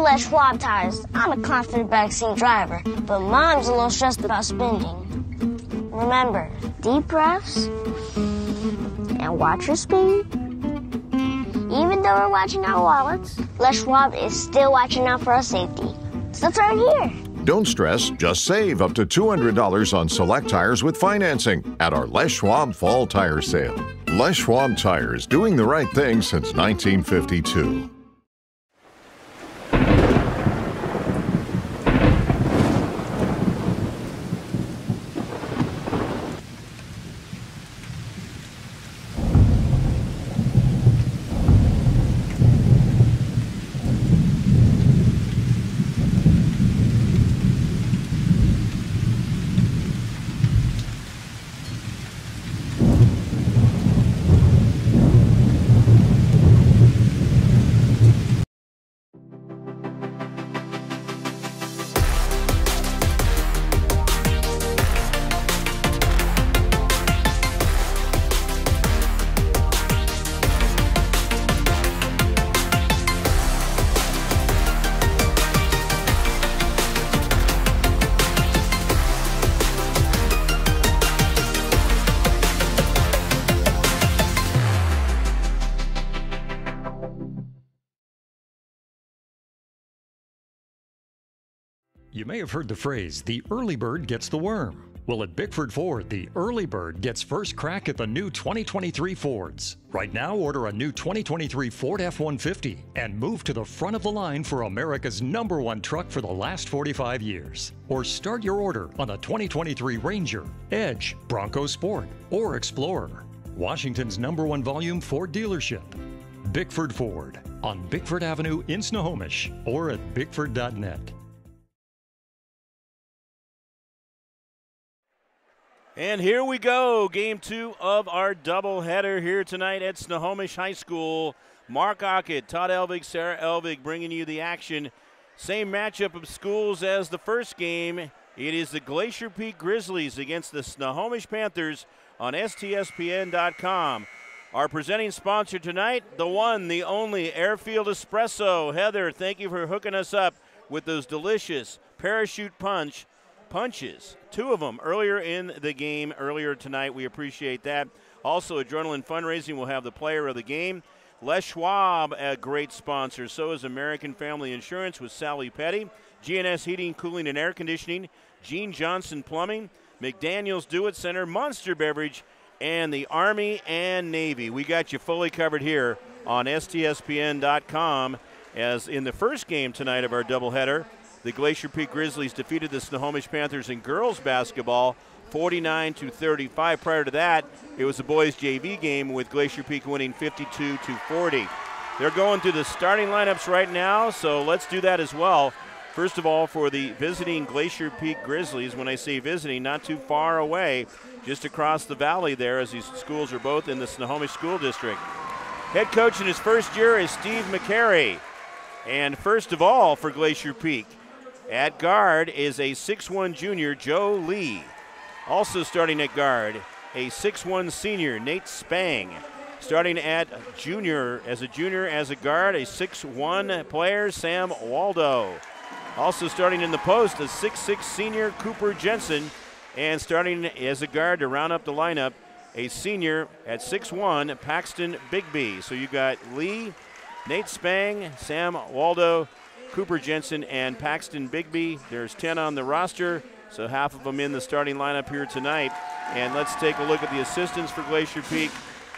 Les Schwab tires, I'm a confident backseat driver, but mom's a little stressed about spending. Remember, deep breaths and watch your speed. Even though we're watching our wallets, Les Schwab is still watching out for our safety. So turn here. Don't stress, just save up to $200 on select tires with financing at our Les Schwab Fall Tire Sale. Les Schwab Tires, doing the right thing since 1952. You may have heard the phrase, the early bird gets the worm. Well, at Bickford Ford, the early bird gets first crack at the new 2023 Fords. Right now, order a new 2023 Ford F 150 and move to the front of the line for America's number one truck for the last 45 years. Or start your order on the 2023 Ranger, Edge, Bronco Sport, or Explorer. Washington's number one volume Ford dealership. Bickford Ford on Bickford Avenue in Snohomish or at bickford.net. And here we go, game two of our doubleheader here tonight at Snohomish High School. Mark Aucutt, Todd Elvig, Sarah Elvig bringing you the action. Same matchup of schools as the first game. It is the Glacier Peak Grizzlies against the Snohomish Panthers on STSPN.com. Our presenting sponsor tonight, the one, the only Airfield Espresso. Heather, thank you for hooking us up with those delicious parachute punch punches, two of them earlier in the game, earlier tonight. We appreciate that. Also, Adrenaline Fundraising will have the player of the game. Les Schwab, a great sponsor. So is American Family Insurance with Sally Petty. GNS Heating, Cooling, and Air Conditioning. Gene Johnson Plumbing. McDaniels Do It Center. Monster Beverage. And the Army and Navy. We got you fully covered here on STSPN.com. As in the first game tonight of our doubleheader, the Glacier Peak Grizzlies defeated the Snohomish Panthers in girls basketball 49 to 35. Prior to that, it was the boys JV game with Glacier Peak winning 52 to 40. They're going through the starting lineups right now, so let's do that as well. First of all, for the visiting Glacier Peak Grizzlies, when I say visiting, not too far away, just across the valley there, as these schools are both in the Snohomish School District. Head coach in his first year is Steve McCary. And first of all, for Glacier Peak, at guard is a 6'1 junior, Joe Lee. Also starting at guard, a 6'1 senior, Nate Spang. Starting at junior, as a junior, as a guard, a 6'1 player, Sam Waldo. Also starting in the post, a 6'6 senior, Cooper Jensen. And starting as a guard to round up the lineup, a senior at 6'1, Paxton Bigby. So you got Lee, Nate Spang, Sam Waldo, Cooper Jensen and Paxton Bigby. There's 10 on the roster, so half of them in the starting lineup here tonight. And let's take a look at the assistants for Glacier Peak,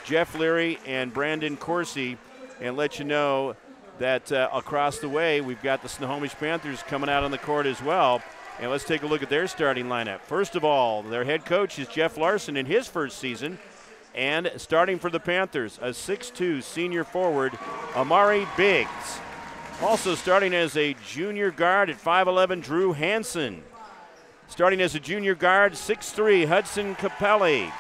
Jeff Leary and Brandon Corsi, and let you know that uh, across the way we've got the Snohomish Panthers coming out on the court as well. And let's take a look at their starting lineup. First of all, their head coach is Jeff Larson in his first season. And starting for the Panthers, a 6'2 senior forward, Amari Biggs. Also starting as a junior guard at 5'11, Drew Hanson. Starting as a junior guard, 6'3, Hudson Capelli.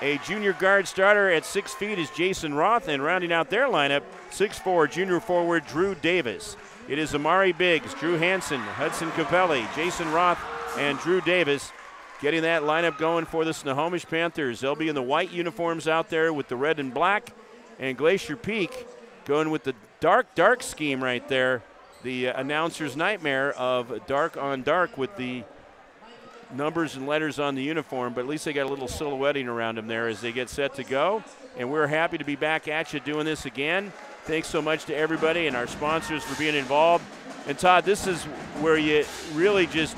A junior guard starter at 6 feet is Jason Roth, and rounding out their lineup, 6'4, junior forward Drew Davis. It is Amari Biggs, Drew Hanson, Hudson Capelli, Jason Roth, and Drew Davis getting that lineup going for the Snohomish Panthers. They'll be in the white uniforms out there with the red and black, and Glacier Peak going with the dark, dark scheme right there the uh, announcer's nightmare of dark on dark with the numbers and letters on the uniform, but at least they got a little silhouetting around them there as they get set to go. And we're happy to be back at you doing this again. Thanks so much to everybody and our sponsors for being involved. And Todd, this is where you really just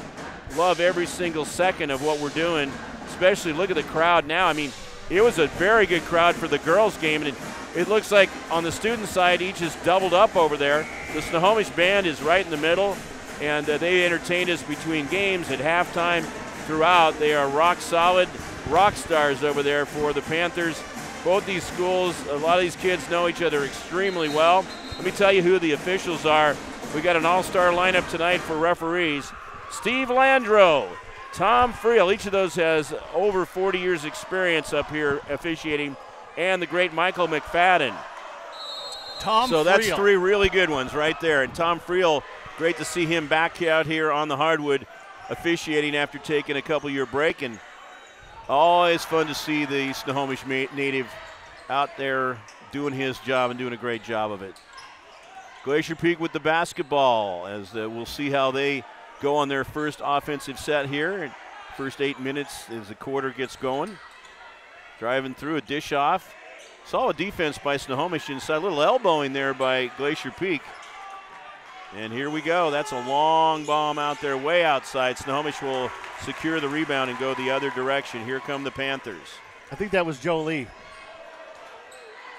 love every single second of what we're doing, especially look at the crowd now. I mean, it was a very good crowd for the girls' game, and it looks like on the student side, each is doubled up over there. The Snohomish band is right in the middle, and uh, they entertained us between games at halftime throughout. They are rock solid rock stars over there for the Panthers. Both these schools, a lot of these kids know each other extremely well. Let me tell you who the officials are. We got an all-star lineup tonight for referees. Steve Landro, Tom Friel, each of those has over 40 years experience up here officiating, and the great Michael McFadden. Tom so that's Friel. three really good ones right there. And Tom Friel, great to see him back out here on the hardwood officiating after taking a couple year break. And always fun to see the Snohomish native out there doing his job and doing a great job of it. Glacier Peak with the basketball as uh, we'll see how they go on their first offensive set here. First eight minutes as the quarter gets going. Driving through a dish off. Solid defense by Snohomish inside. A little elbowing there by Glacier Peak. And here we go. That's a long bomb out there, way outside. Snohomish will secure the rebound and go the other direction. Here come the Panthers. I think that was Joe Lee.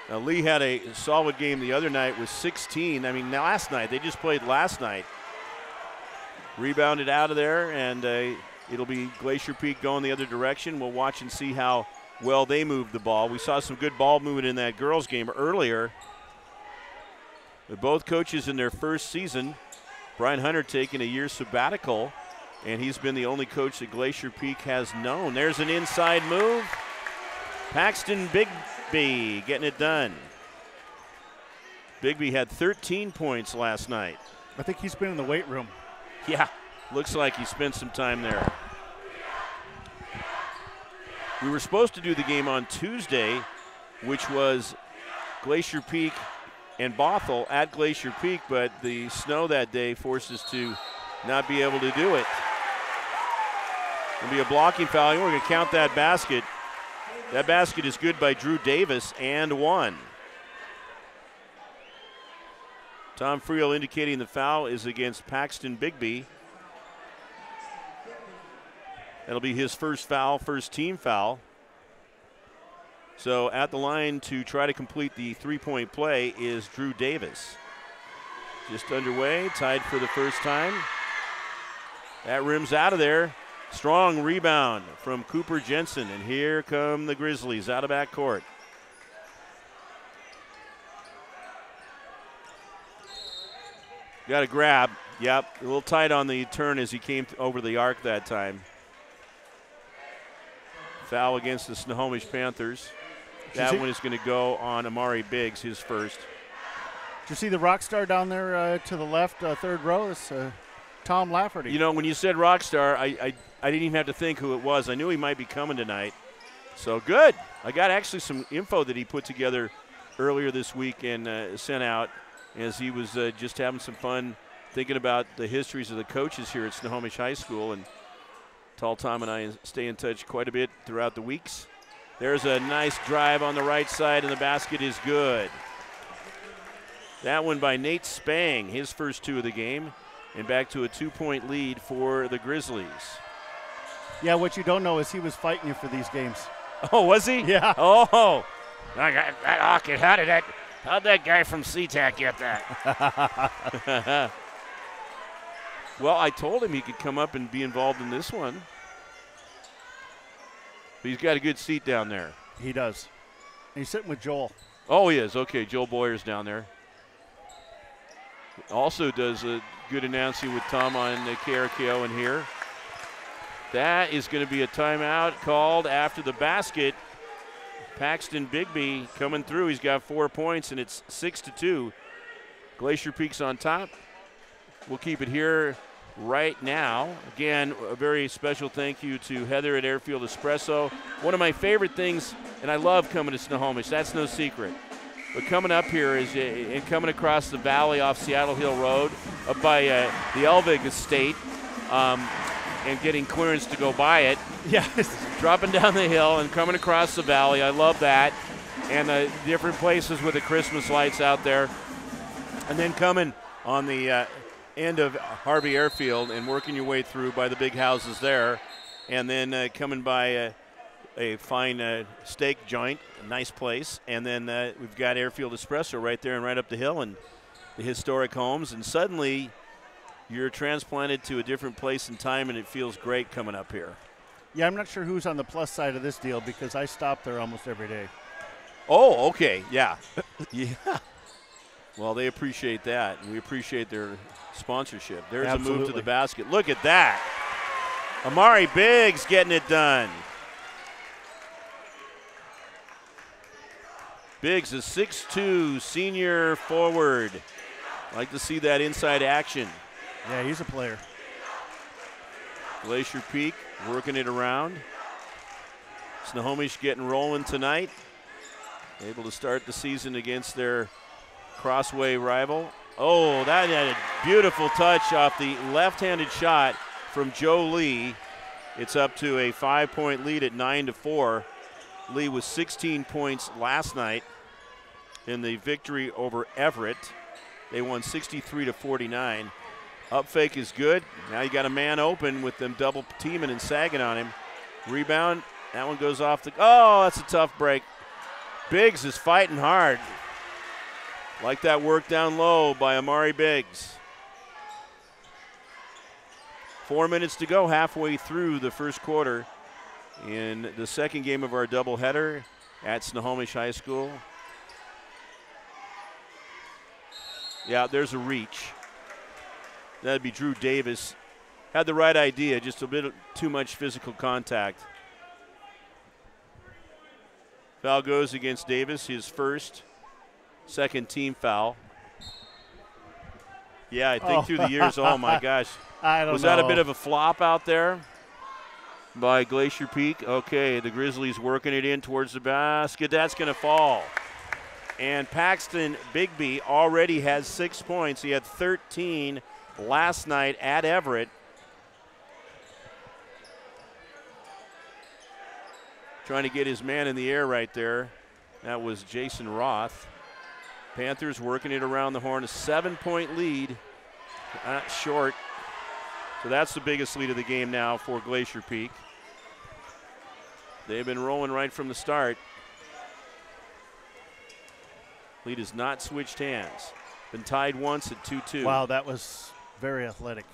Now, Lee had a solid game the other night with 16. I mean, last night, they just played last night. Rebounded out of there, and uh, it'll be Glacier Peak going the other direction. We'll watch and see how well they moved the ball. We saw some good ball movement in that girls' game earlier. With both coaches in their first season, Brian Hunter taking a year sabbatical, and he's been the only coach that Glacier Peak has known. There's an inside move. Paxton Bigby getting it done. Bigby had 13 points last night. I think he's been in the weight room. Yeah, looks like he spent some time there. We were supposed to do the game on Tuesday, which was Glacier Peak and Bothell at Glacier Peak, but the snow that day forced us to not be able to do it. It'll be a blocking foul. We're going to count that basket. That basket is good by Drew Davis and one. Tom Friel indicating the foul is against Paxton Bigby. That'll be his first foul, first team foul. So at the line to try to complete the three point play is Drew Davis. Just underway, tied for the first time. That rim's out of there. Strong rebound from Cooper Jensen. And here come the Grizzlies out of back court. Got a grab. Yep, a little tight on the turn as he came over the arc that time. Foul against the Snohomish Panthers. That one is going to go on Amari Biggs, his first. Did you see the rock star down there uh, to the left, uh, third row? It's uh, Tom Lafferty. You know, when you said rock star, I, I, I didn't even have to think who it was. I knew he might be coming tonight. So good. I got actually some info that he put together earlier this week and uh, sent out as he was uh, just having some fun thinking about the histories of the coaches here at Snohomish High School. And Tall Tom and I stay in touch quite a bit throughout the weeks. There's a nice drive on the right side, and the basket is good. That one by Nate Spang, his first two of the game, and back to a two point lead for the Grizzlies. Yeah, what you don't know is he was fighting you for these games. Oh, was he? Yeah. Oh, I got that Hawkins. How did that? How'd that guy from SeaTac get that? well, I told him he could come up and be involved in this one. But he's got a good seat down there. He does. He's sitting with Joel. Oh, he is. Okay, Joel Boyer's down there. Also does a good announcing with Tom on the KRKO in here. That is going to be a timeout called after the basket. Paxton Bigby coming through. He's got four points, and it's six to two. Glacier Peak's on top. We'll keep it here right now. Again, a very special thank you to Heather at Airfield Espresso. One of my favorite things, and I love coming to Snohomish. That's no secret. But coming up here is uh, and coming across the valley off Seattle Hill Road, up by uh, the Elvig Estate, um, and getting clearance to go by it. Yeah. dropping down the hill and coming across the valley. I love that. And the different places with the Christmas lights out there. And then coming on the uh, end of Harvey Airfield and working your way through by the big houses there. And then uh, coming by uh, a fine uh, steak joint, a nice place. And then uh, we've got Airfield Espresso right there and right up the hill and the historic homes. And suddenly you're transplanted to a different place and time, and it feels great coming up here. Yeah, I'm not sure who's on the plus side of this deal because I stop there almost every day. Oh, okay, yeah, yeah. Well, they appreciate that, and we appreciate their sponsorship. There's a move to the basket. Look at that. Amari Biggs getting it done. Biggs, a 6'2 senior forward. Like to see that inside action. Yeah, he's a player. Glacier Peak working it around. Snohomish getting rolling tonight. Able to start the season against their crossway rival. Oh, that had a beautiful touch off the left handed shot from Joe Lee. It's up to a five point lead at 9 to 4. Lee was 16 points last night in the victory over Everett. They won 63 to 49. Up fake is good. Now you got a man open with them double teaming and sagging on him. Rebound. That one goes off the. Oh, that's a tough break. Biggs is fighting hard. Like that work down low by Amari Biggs. Four minutes to go, halfway through the first quarter in the second game of our doubleheader at Snohomish High School. Yeah, there's a reach. That'd be Drew Davis. Had the right idea, just a bit too much physical contact. Foul goes against Davis, his first, second team foul. Yeah, I think Oh. through the years, oh my gosh. I don't Was know. that a bit of a flop out there by Glacier Peak? Okay, the Grizzlies working it in towards the basket. That's going to fall. And Paxton Bigby already has six points. He had 13 last night at Everett. Trying to get his man in the air right there. That was Jason Roth. Panthers working it around the horn. A seven point lead. Not short. So that's the biggest lead of the game now for Glacier Peak. They've been rolling right from the start. Lead has not switched hands. Been tied once at 2 2. Wow, that was very athletic.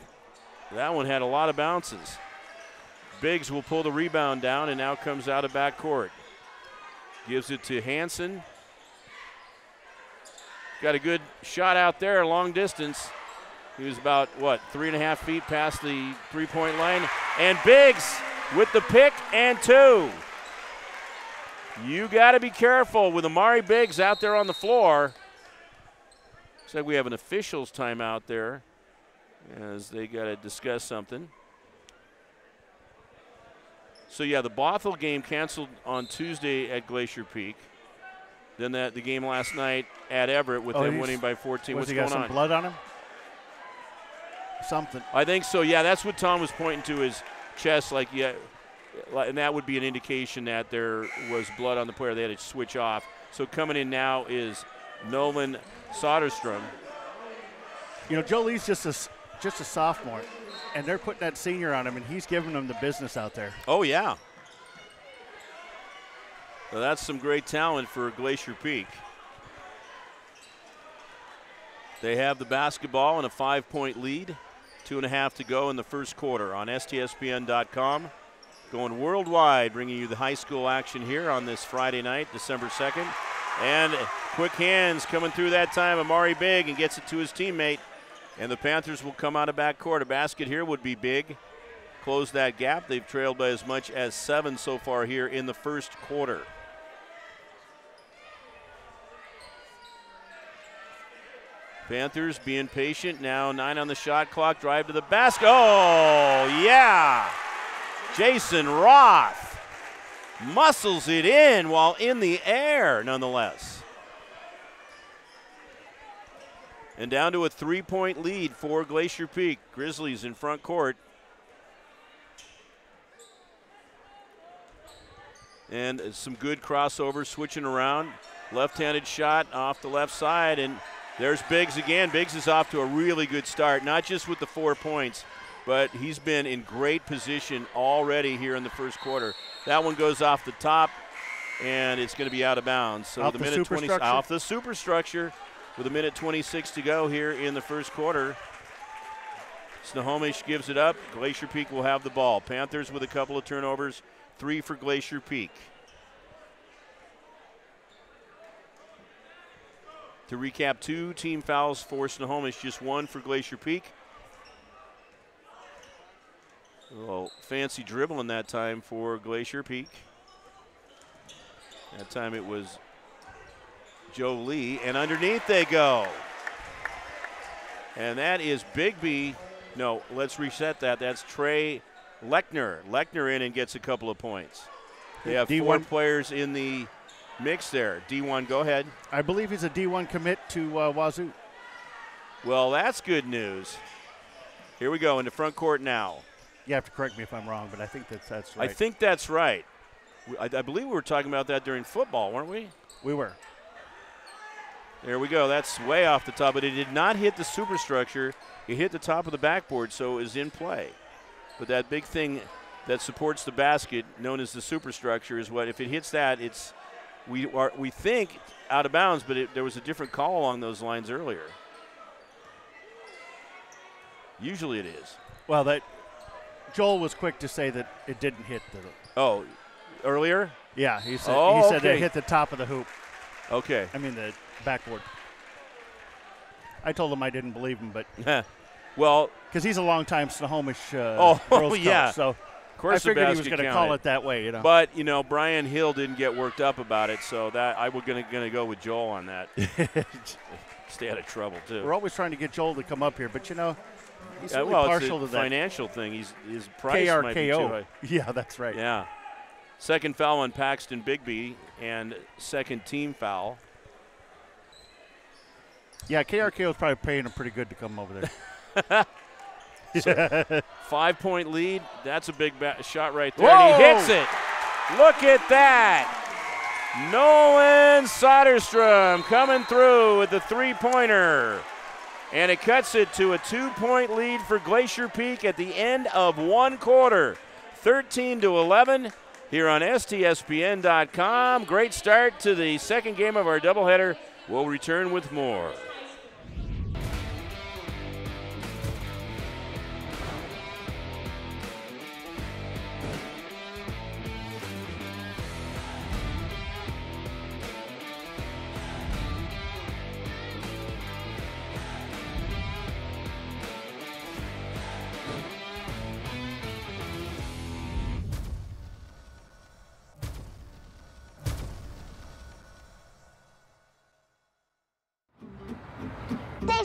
That one had a lot of bounces. Biggs will pull the rebound down and now comes out of backcourt. Gives it to Hanson. Got a good shot out there, long distance. He was about, what, three and a half feet past the three point line. And Biggs with the pick and two. You got to be careful with Amari Biggs out there on the floor. Looks like we have an officials timeout there as they got to discuss something. So yeah, the Bothell game canceled on Tuesday at Glacier Peak. Then that the game last night at Everett with Oh, them winning by 14. Was What's he got going some on? blood on him? Something. I think so. Yeah, that's what Tom was pointing to his chest. Like yeah, like- and that would be an indication that there was blood on the player. They had to switch off. So coming in now is Nolan Soderstrom. You know, Joe Lee's just a s- just a sophomore, and they're putting that senior on him, and he's giving them the business out there. Oh yeah. So that's some great talent for Glacier Peak. They have the basketball and a five point lead. Two and a half to go in the first quarter on STSPN.com. Going worldwide, bringing you the high school action here on this Friday night, December 2nd. And quick hands coming through that time. Amari Big and gets it to his teammate. And the Panthers will come out of backcourt. A basket here would be big close that gap. They've trailed by as much as seven so far here in the first quarter. Panthers being patient. Now nine on the shot clock. Drive to the basket. Oh, yeah. Jason Roth muscles it in while in the air, nonetheless. And down to a three point lead for Glacier Peak. Grizzlies in front court. And some good crossovers switching around. Left handed shot off the left side. And there's Biggs again. Biggs is off to a really good start, not just with the four points, but he's been in great position already here in the first quarter. That one goes off the top, and it's going to be out of bounds. So Off the the minute 20 superstructure? off the superstructure with a minute 26 to go here in the first quarter. Snohomish gives it up. Glacier Peak will have the ball. Panthers with a couple of turnovers, three for Glacier Peak. To recap, two team fouls for Snohomish, just one for Glacier Peak. A little fancy dribbling that time for Glacier Peak. That time it was Joe Lee, and underneath they go. And that is Bigby. No, let's reset that. That's Trey Lechner. Lechner in and gets a couple of points. They have four D1 players in the mix there. D1, go ahead. I believe he's a D1 commit to uh, Wazoo. Well, that's good news. Here we go in the front court now. You have to correct me if I'm wrong, but I think that that's right. I think that's right. I, I believe we were talking about that during football, weren't we? we were. There we go. That's way off the top, but it did not hit the superstructure. It hit the top of the backboard, so it was in play. But that big thing that supports the basket, known as the superstructure, is what if it hits that, it's we are we think out of bounds, but it, there was a different call along those lines earlier. Usually it is. Well, that Joel was quick to say that it didn't hit the. Oh, earlier? Yeah, he said Oh, he said okay. it hit the top of the hoop. Okay. I mean the backboard. I told him I didn't believe him, but well, because he's a longtime Snohomish uh, Oh, girls yeah. coach, so course I figured he was going to call it that way. You know, But you know, Brian Hill didn't get worked up about it, so that I was gonna gonna go with Joel on that. Stay out of trouble too. we're always trying to get Joel to come up here, but you know, he's Uh, really well, partial to that. financial thing. He's his price might be too high. Yeah, that's right. Yeah. Second foul on Paxton Bigby and second team foul. Yeah, KRKO is probably paying him pretty good to come over there. Five point lead. That's a big shot right there. And he hits it. Look at that. Nolan Soderstrom coming through with the three pointer. And it cuts it to a two point lead for Glacier Peak at the end of one quarter. 13 to 11 here on STSPN.com. Great start to the second game of our doubleheader. We'll return with more.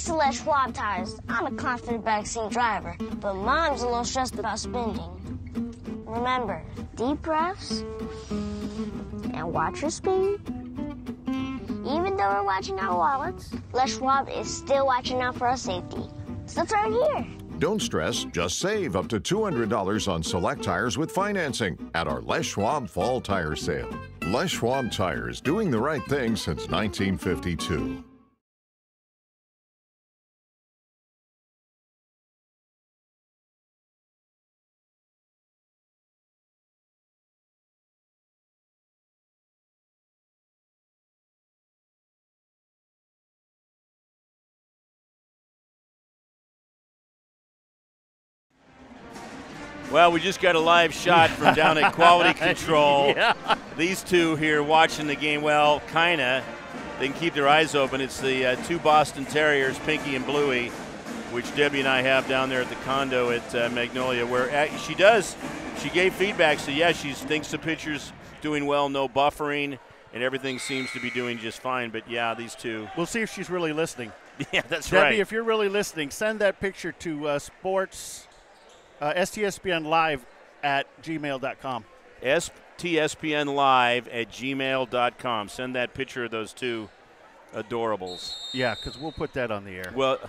To Les Schwab tires, I'm a confident backseat driver, but mom's a little stressed about spending. Remember, deep breaths and watch your speed. Even though we're watching our wallets, Les Schwab is still watching out for our safety. So turn here. Don't stress, just save up to $200 on select tires with financing at our Les Schwab Fall Tire Sale. Les Schwab Tires, doing the right thing since 1952. Well, we just got a live shot from down at Quality Control. These two here watching the game, well, kinda. They can keep their eyes open. It's the uh, two Boston Terriers, Pinky and Bluey, which Debbie and I have down there at the condo at uh, Magnolia, where uh, she does. She gave feedback, so yeah, she thinks the pitcher's doing well, no buffering, and everything seems to be doing just fine. But yeah, these two. We'll see if she's really listening. Yeah, that's Debbie, right. Debbie, if you're really listening, send that picture to uh, sports uh, STSPN live at gmail.com. STSPN live at gmail.com. Send that picture of those two Adorables. Yeah, because we'll put that on the air. Well,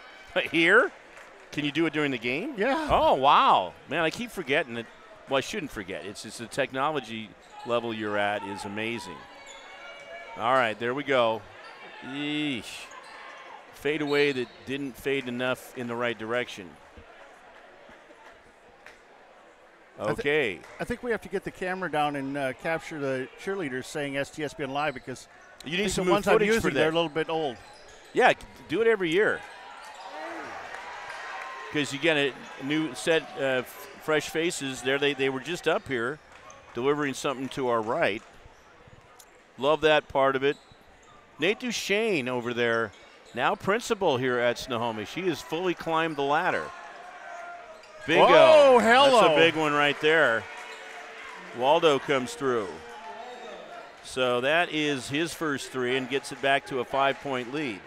here? Can you do it during the game? Yeah. Oh, wow. Man, I keep forgetting that. Well, I shouldn't forget. It's just the technology level you're at is amazing. All right, there we go. Yeesh. Fade away that didn't fade enough in the right direction. Okay. I think we have to get the camera down and uh, capture the cheerleaders saying STSPN live because You need some ones I'm using for they're a little bit old. Yeah, do it every year. Because you get a new set of fresh faces. There, they, they were just up here delivering something to our right. Love that part of it. Nate Duchesne over there, now principal here at Snohomish. He has fully climbed the ladder. Big Oh, O. That's hello. a big one right there. Waldo comes through. So that is his first three and gets it back to a five point lead.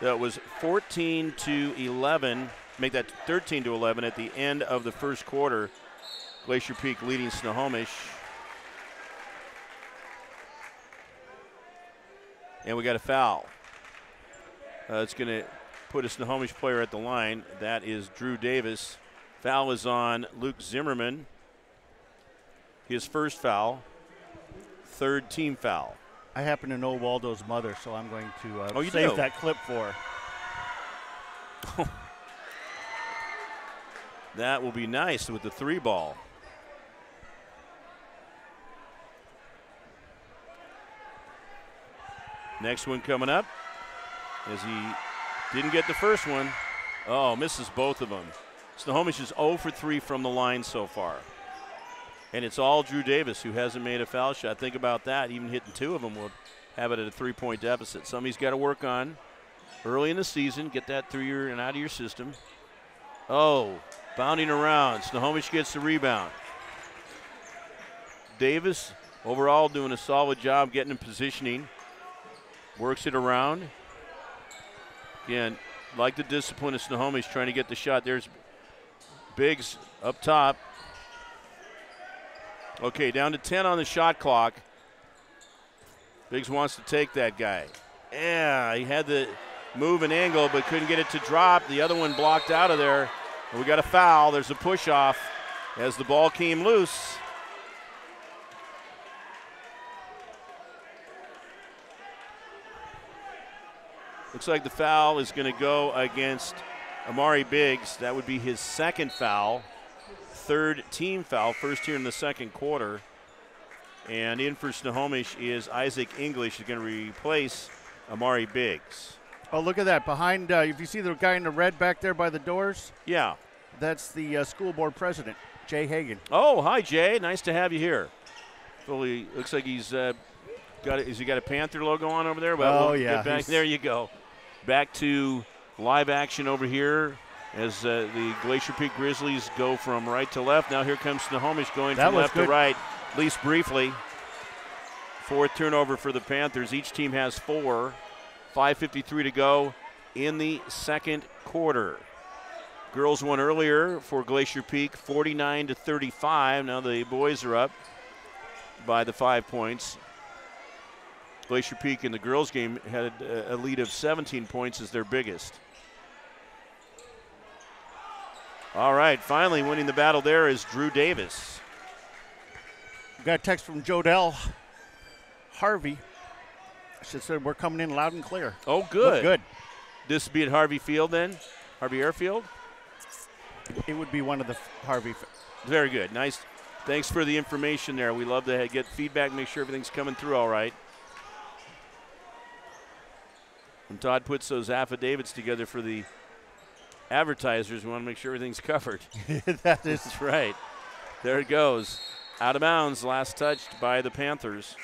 That was 14 to 11, make that 13 to 11 at the end of the first quarter. Glacier Peak leading Snohomish. And we got a foul. Uh, it's going to put a Snohomish player at the line. That is Drew Davis. Foul is on Luke Zimmerman. His first foul. Third team foul. I happen to know Waldo's mother, so I'm going to uh, Oh, you save do? that clip for her. That will be nice with the three ball. Next one coming up as he didn't get the first one. Oh, misses both of them. Snohomish is 0 for 3 from the line so far. And it's all Drew Davis who hasn't made a foul shot. Think about that. Even hitting two of them will have it at a three point deficit. Something he's got to work on early in the season. Get that through your and out of your system. Oh, bounding around. Snohomish gets the rebound. Davis overall doing a solid job getting in positioning. Works it around. Again, like the discipline of Snohomish trying to get the shot. There's Biggs up top. Okay, down to 10 on the shot clock. Biggs wants to take that guy. Yeah, he had the move and angle, but couldn't get it to drop. The other one blocked out of there. We got a foul. There's a push off as the ball came loose. Looks like the foul is going to go against Amari Biggs. That would be his second foul, third team foul, first here in the second quarter. And in for Snohomish is Isaac English, who's going to replace Amari Biggs. Oh, look at that. Behind, uh, if you see the guy in the red back there by the doors, Yeah. that's the uh, school board president, Jay Hagan. Oh, hi Jay. Nice to have you here. Fully looks like he's uh, got. A, has he got a Panther logo on over there? Well, Oh, we'll yeah, there. You go. Back to live action over here as uh, the Glacier Peak Grizzlies go from right to left. Now here comes Snohomish going That from left to right, at least briefly. Fourth turnover for the Panthers. Each team has four. 5:53 to go in the second quarter. Girls won earlier for Glacier Peak, 49 to 35. Now the boys are up by the five points. Glacier Peak in the girls' game had a lead of 17 points as their biggest. All right, finally winning the battle there is Drew Davis. Got a text from Jodell Harvey. She said we're coming in loud and clear. Oh, Look good. good. This would be at Harvey Field then, Harvey Airfield. It would be one of the Harvey. Very good. Nice. Thanks for the information there. We love to get feedback, make sure everything's coming through all right. When Todd puts those affidavits together for the advertisers, we want to make sure everything's covered. that is That's right. There it goes. Out of bounds, last touched by the Panthers.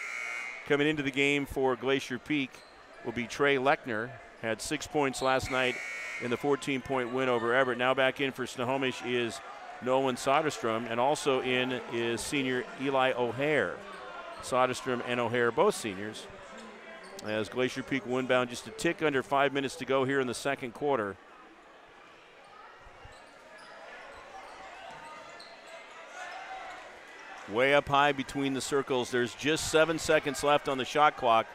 Coming into the game for Glacier Peak will be Trey Lechner. Had six points last night in the 14 point win over Everett. Now back in for Snohomish is Nolan Soderstrom, and also in is senior Eli O'Hare. Soderstrom and O'Hare, both seniors. As Glacier Peak will inbound just a tick under five minutes to go here in the second quarter. Way up high between the circles. There's just seven seconds left on the shot clock.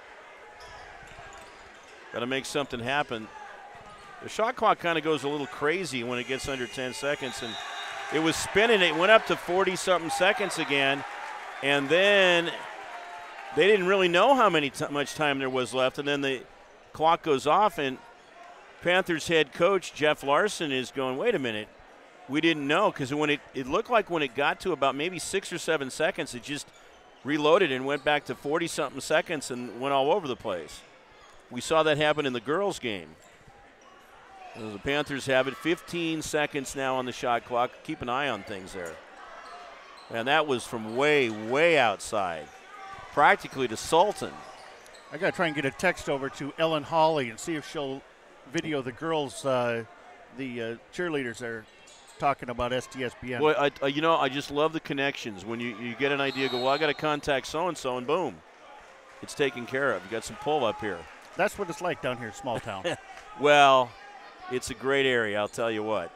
Got to make something happen. The shot clock kind of goes a little crazy when it gets under 10 seconds, and it was spinning. It went up to 40 something seconds again, and then they didn't really know how many t- much time there was left, and then the clock goes off, and Panthers head coach Jeff Larson is going, wait a minute, we didn't know because when it, it looked like when it got to about maybe six or seven seconds, it just reloaded and went back to 40 something seconds and went all over the place. We saw that happen in the girls' game. The Panthers have it 15 seconds now on the shot clock. Keep an eye on things there. And that was from way, way outside, practically to Sultan. I got to try and get a text over to Ellen Hawley and see if she'll video the girls, uh, the uh, cheerleaders are talking about STSPN. Boy, I, I, you know, I just love the connections. When you, you get an idea, go, well, I got to contact so and so, and boom, it's taken care of. You got some pull up here. That's what it's like down here, small town. well, it's a great area, I'll tell you what.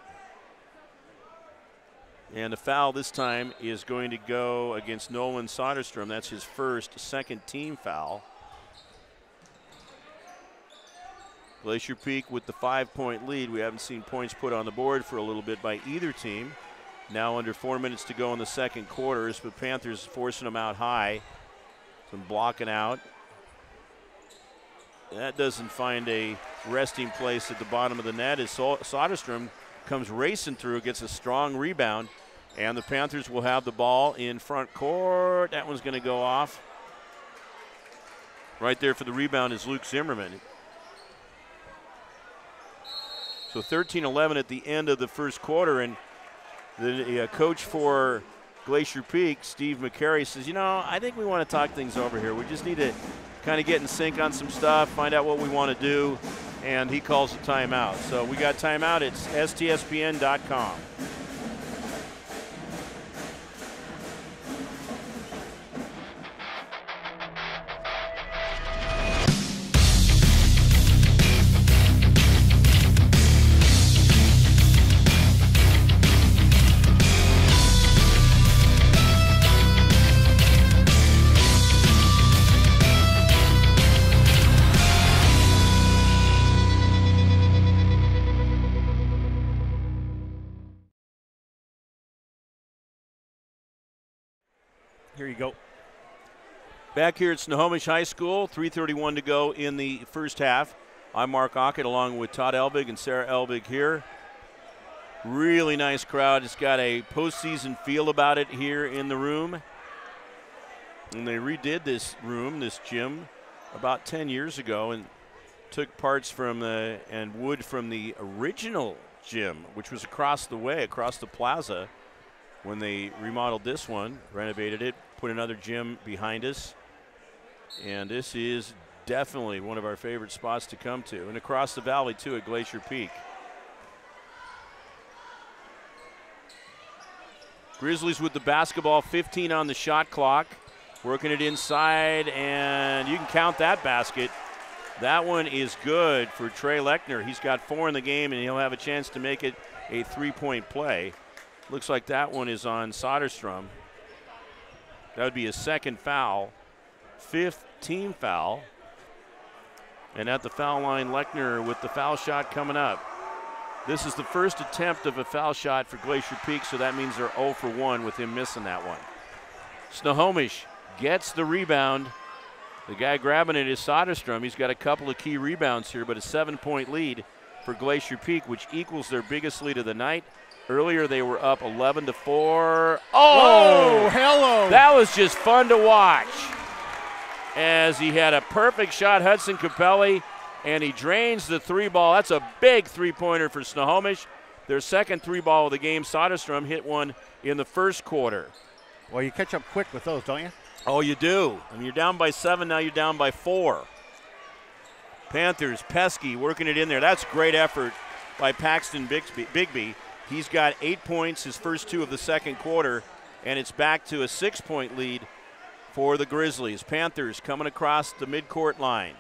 And the foul this time is going to go against Nolan Soderstrom. That's his first second team foul. Glacier Peak with the five point lead. We haven't seen points put on the board for a little bit by either team. Now under four minutes to go in the second quarters, but Panthers forcing them out high. Some blocking out. That doesn't find a resting place at the bottom of the net as Soderstrom comes racing through, gets a strong rebound, and the Panthers will have the ball in front court. That one's going to go off. Right there for the rebound is Luke Zimmerman. So 13 11 at the end of the first quarter, and the uh, coach for Glacier Peak, Steve McCary, says, You know, I think we want to talk things over here. We just need to kind of get in sync on some stuff, find out what we want to do, and he calls a timeout. So we got timeout. It's stspn.com. Back here at Snohomish High School, 3.31 to go in the first half. I'm Mark Aucutt along with Todd Elvig and Sarah Elvig here. Really nice crowd. It's got a postseason feel about it here in the room. And they redid this room, this gym, about 10 years ago and took parts from the and wood from the original gym, which was across the way, across the plaza when they remodeled this one, renovated it, put another gym behind us. And this is definitely one of our favorite spots to come to. And across the valley, too, at Glacier Peak. Grizzlies with the basketball, 15 on the shot clock. Working it inside, and you can count that basket. That one is good for Trey Lechner. He's got four in the game, and he'll have a chance to make it a three point play. Looks like that one is on Soderstrom. That would be his second foul fifth team foul. And at the foul line, Lechner with the foul shot coming up. This is the first attempt of a foul shot for Glacier Peak, so that means they're 0 for 1 with him missing that one. Snohomish gets the rebound. The guy grabbing it is Soderstrom. He's got a couple of key rebounds here, but a seven point lead for Glacier Peak, which equals their biggest lead of the night. Earlier they were up 11 to 4. Oh, hello. That was just fun to watch as he had a perfect shot, Hudson Capelli, and he drains the three ball. That's a big three pointer for Snohomish. Their second three ball of the game. Soderstrom hit one in the first quarter. Well, you catch up quick with those, don't you? Oh, you do. I mean, you're down by seven, now you're down by four. Panthers, Pesky working it in there. That's great effort by Paxton Bigby. Bigby. He's got eight points, his first two of the second quarter, and it's back to a six point lead for the Grizzlies. Panthers coming across the midcourt line.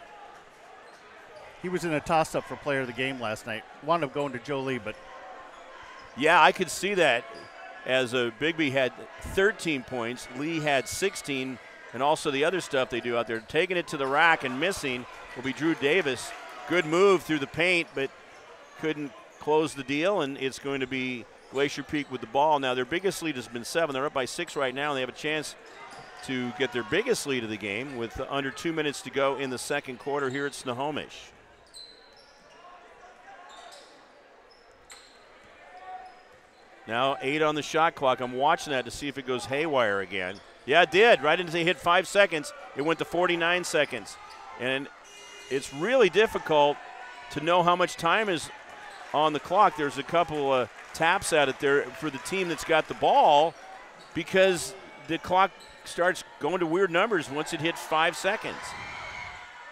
He was in a toss up for player of the game last night. Wound up going to Joe Lee, but. Yeah, I could see that as a Bigby had 13 points, Lee had 16, and also the other stuff they do out there. Taking it to the rack and missing will be Drew Davis good move through the paint, but couldn't close the deal, and it's going to be Glacier Peak with the ball. Now, their biggest lead has been seven. They're up by six right now, and they have a chance to get their biggest lead of the game with under two minutes to go in the second quarter here at Snohomish. Now eight on the shot clock. I'm watching that to see if it goes haywire again. Yeah, it did. Right until they hit five seconds, it went to 49 seconds. And it's really difficult to know how much time is on the clock. There's a couple of taps at it there for the team that's got the ball because the clock starts going to weird numbers once it hits five seconds.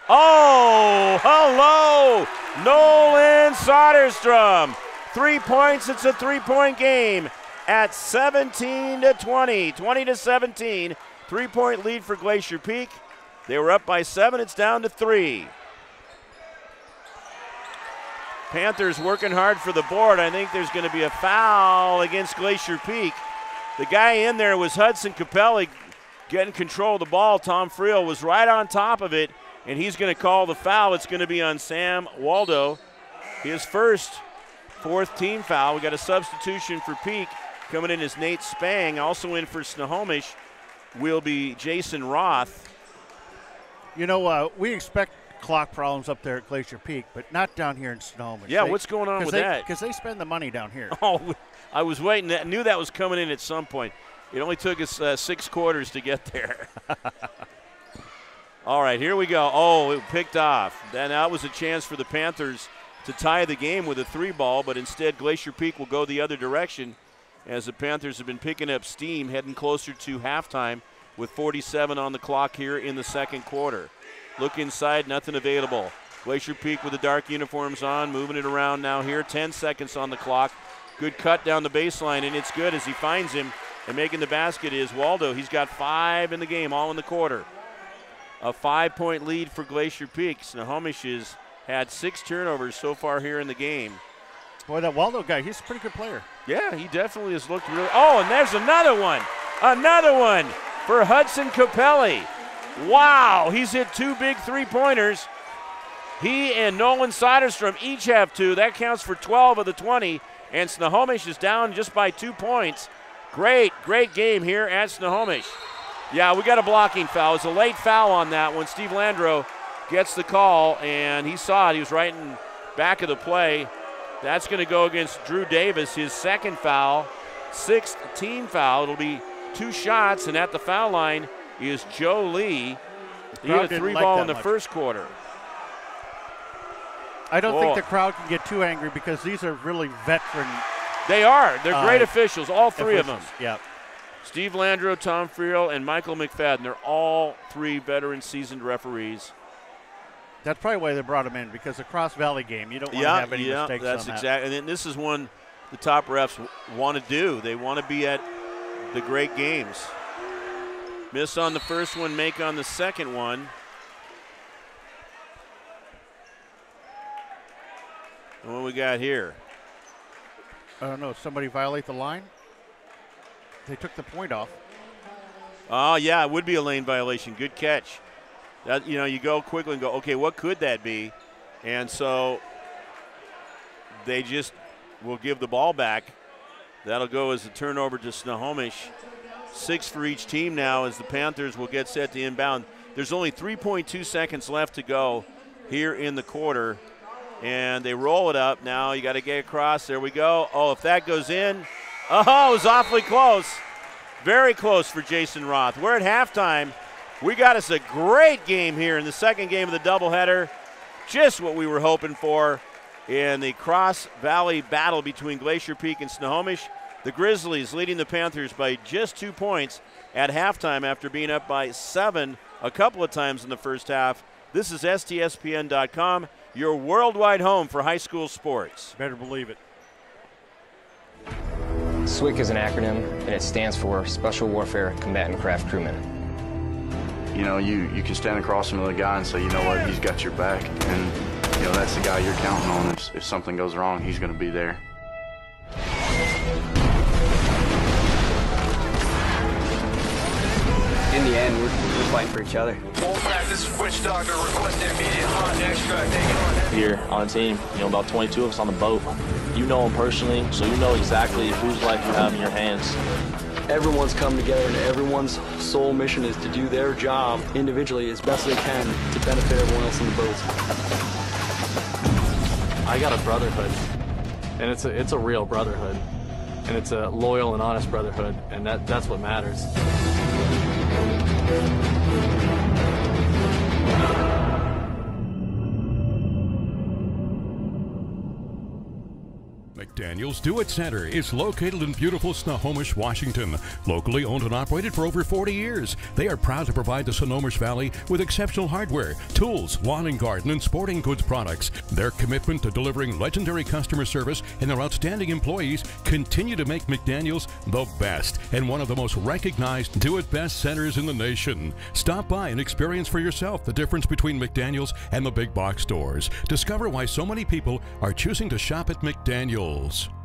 Oh, hello, Nolan Soderstrom. Three points. It's a three-point game at 17 to 20, 20 to 17. Three-point lead for Glacier Peak. They were up by seven. It's down to three. Panthers working hard for the board. I think there's going to be a foul against Glacier Peak. The guy in there was Hudson Capelli getting control of the ball. Tom Friel was right on top of it, and he's going to call the foul. It's going to be on Sam Waldo. His first fourth team foul. We got a substitution for Peak. Coming in is Nate Spang. Also in for Snohomish will be Jason Roth. You know, uh, we expect clock problems up there at Glacier Peak, but not down here in Snohomish. Yeah, they, what's going on with they, that? Because they spend the money down here. Oh, I was waiting. I knew that was coming in at some point. It only took us uh, six quarters to get there. All right, here we go. Oh, it picked off. Then that was a chance for the Panthers to tie the game with a three ball, but instead Glacier Peak will go the other direction as the Panthers have been picking up steam, heading closer to halftime with 47 on the clock here in the second quarter. Look inside, nothing available. Glacier Peak with the dark uniforms on, moving it around now here. 10 seconds on the clock. Good cut down the baseline, and it's good as he finds him. And making the basket is Waldo. He's got five in the game, all in the quarter. A five point lead for Glacier Peak. Snohomish has had six turnovers so far here in the game. Boy, that Waldo guy, he's a pretty good player. Yeah, he definitely has looked really. Oh, and there's another one. Another one for Hudson Capelli. Wow, he's hit two big three pointers. He and Nolan Soderstrom each have two. That counts for 12 of the 20. And Snohomish is down just by two points. Great, great game here at Snohomish. Yeah, we got a blocking foul. It's a late foul on that one. Steve Landro gets the call, and he saw it. He was right in back of the play. That's going to go against Drew Davis, his second foul, sixth team foul. It'll be two shots, and at the foul line is Joe Lee. He had a three like ball in the much. first quarter. I don't Oh. think the crowd can get too angry because these are really veteran. They are. They're Uh, great officials, all three of them. officials. Yeah. Steve Landro, Tom Friel, and Michael McFadden. They're all three veteran seasoned referees. That's probably why they brought him in because the Cross Valley game, you don't want to have any yeah, mistakes that's on that. That's exactly. And then this is one the top refs want to do. They want to be at the great games. Miss on the first one, make on the second one. And what we got here? I don't know. Somebody violate the line? They took the point off. Oh yeah, it would be a lane violation. Good catch. That you know, you go quickly and go, okay, what could that be? And so they just will give the ball back. That'll go as a turnover to Snohomish. Six for each team now as the Panthers will get set to inbound. There's only 3.2 seconds left to go here in the quarter. And they roll it up. Now you got to get across. There we go. Oh, if that goes in, oh, it was awfully close. Very close for Jason Roth. We're at halftime. We got us a great game here in the second game of the doubleheader. Just what we were hoping for in the Cross Valley battle between Glacier Peak and Snohomish. The Grizzlies leading the Panthers by just two points at halftime after being up by seven a couple of times in the first half. This is STSPN.com, your worldwide home for high school sports. Better believe it. SWCC is an acronym, and it stands for Special Warfare Combatant Craft Crewman. you know, you, you can stand across from the guy and say, you know what, he's got your back. And, you know, that's the guy you're counting on. If, if something goes wrong, he's going to be there. In the end, we're, we're fighting for each other. Wolfpack, this is Witch Doctor requesting immediate hot extract. Taking on here on the team. You know, about 22 of us on the boat. You know them personally, so you know exactly whose life you have in your hands. Everyone's come together and everyone's sole mission is to do their job individually as best they can to benefit everyone else in the boats. I got a brotherhood, and it's a, it's a real brotherhood, and it's a loyal and honest brotherhood, and that, that's what matters. Thank you. McDaniel's Do It Center is located in beautiful Snohomish, Washington. Locally owned and operated for over 40 years, they are proud to provide the Snohomish Valley with exceptional hardware, tools, lawn and garden, and sporting goods products. Their commitment to delivering legendary customer service and their outstanding employees continue to make McDaniel's the best and one of the most recognized Do It Best centers in the nation. Stop by and experience for yourself the difference between McDaniel's and the big box stores. Discover why so many people are choosing to shop at McDaniel's. Rules.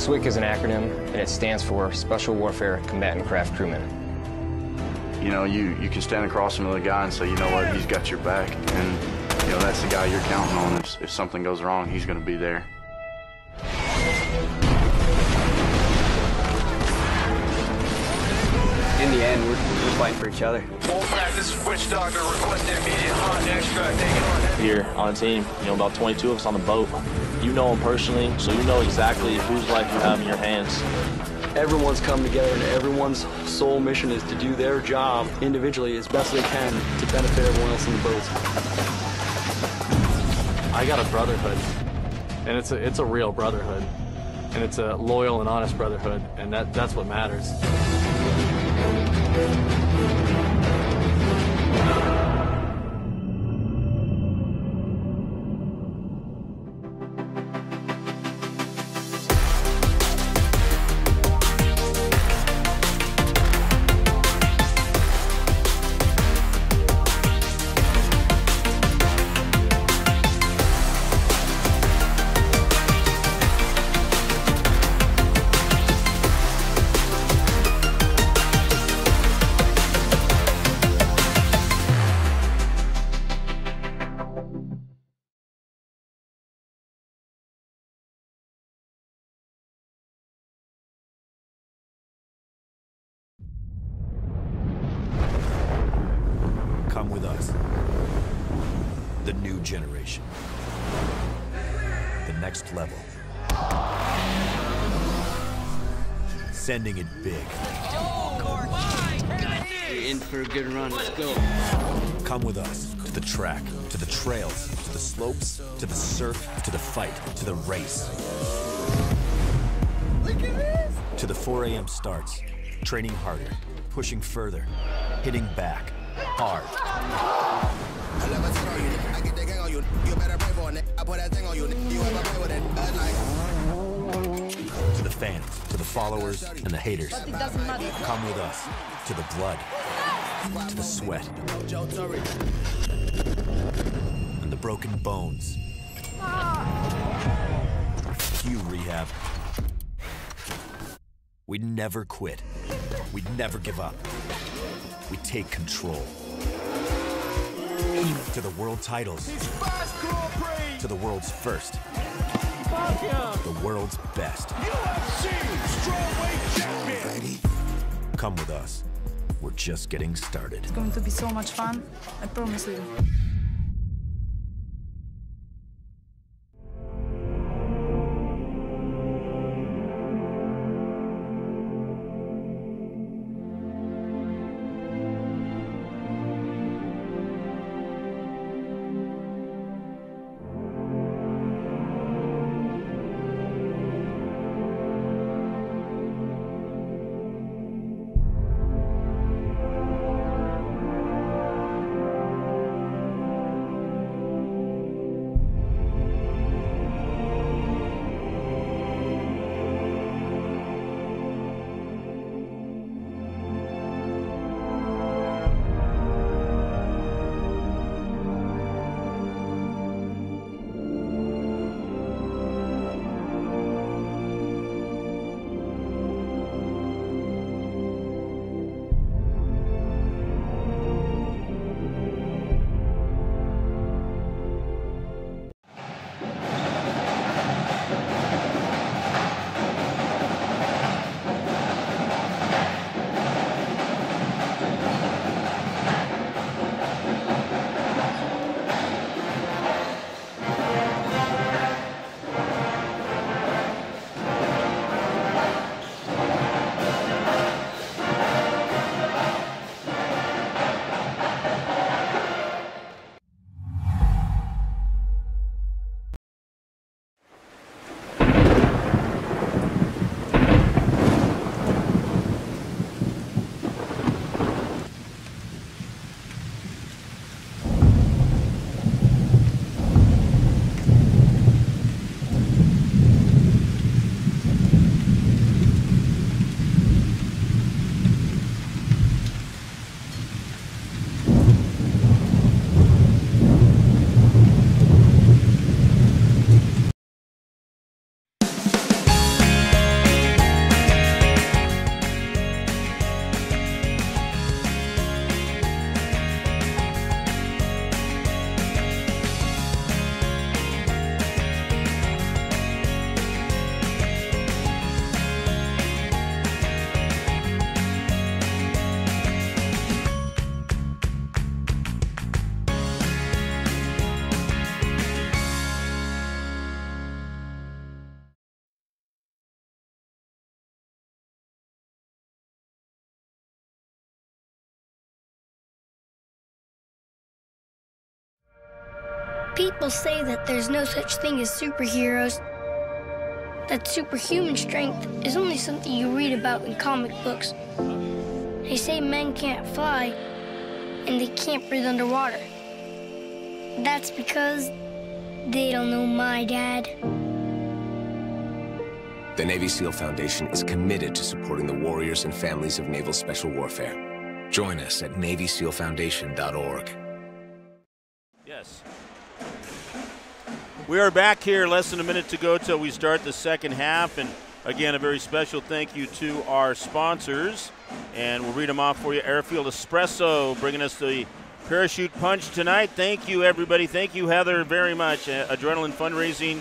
SWCC is an acronym, and it stands for Special Warfare Combatant Craft Crewman. You know, you, you can stand across from the guy and say, you know what, he's got your back. And, you know, that's the guy you're counting on. If, if something goes wrong, he's going to be there. In the end, we're, we're fighting for each other. this is Witch Doctor requesting immediate hot extract. Taking on Here on the team, you know, about 22 of us on the boat. You know them personally, so you know exactly whose life you have in your hands. Everyone's come together and everyone's sole mission is to do their job individually as best they can to benefit everyone else in the boat. I got a brotherhood, and it's a, it's a real brotherhood, and it's a loyal and honest brotherhood, and that, that's what matters. Sending it big. You're in for a good run. Let's go. Come with us to the track, to the trails, to the slopes, to the surf, to the fight, to the race. To the 4 a.m. starts, training harder, pushing further, hitting back, hard. To the fans, to the followers, and the haters. Come with us to the blood, to the sweat, and the broken bones. Cue rehab. We never quit. We never give up. We take control. To the world titles. To the world's first. The world's best. UFC strawweight champion. Ready? Come with us. We're just getting started. It's going to be so much fun. I promise you. People say that there's no such thing as superheroes. That superhuman strength is only something you read about in comic books. They say men can't fly and they can't breathe underwater. That's because they don't know my dad. The Navy SEAL Foundation is committed to supporting the warriors and families of naval special warfare. Join us at NavySEALFoundation.org. Yes. We are back here, less than a minute to go till we start the second half. And again, a very special thank you to our sponsors. And we'll read them off for you. Airfield Espresso bringing us the parachute punch tonight. Thank you, everybody. Thank you, Heather, very much. Adrenaline Fundraising,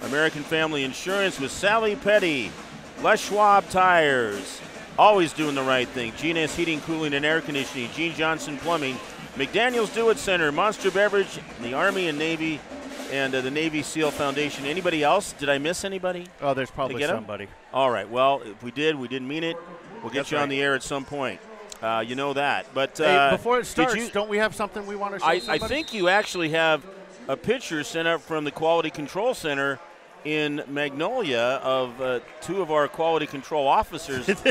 American Family Insurance with Sally Petty, Les Schwab Tires, always doing the right thing. GNS Heating, Cooling, and Air Conditioning, Gene Johnson Plumbing, McDaniels Do It Center, Monster Beverage, the Army and Navy, and uh, the Navy SEAL Foundation. Anybody else? Did I miss anybody? Oh, there's probably somebody. All right. Well, if we did, we didn't mean it. We'll get That's you on the air at some point. Uh, you know that. But Hey, uh, before it starts, you- don't we have something we want to show I, I think you actually have a picture sent up from the Quality Control Center in Magnolia of uh, two of our quality control officers.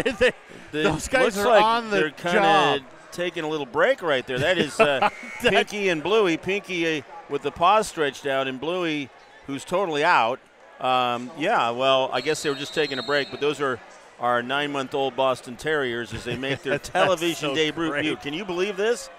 The- those guys are like on the they're kinda job. taking a little break right there. That is uh, Pinky and Bluey. Pinky uh, with the paws stretched out, and Bluey, who's totally out. Um, yeah, well, I guess they were just taking a break, but those are our nine-month-old Boston Terriers as they make their television so debut. great. Can you believe this?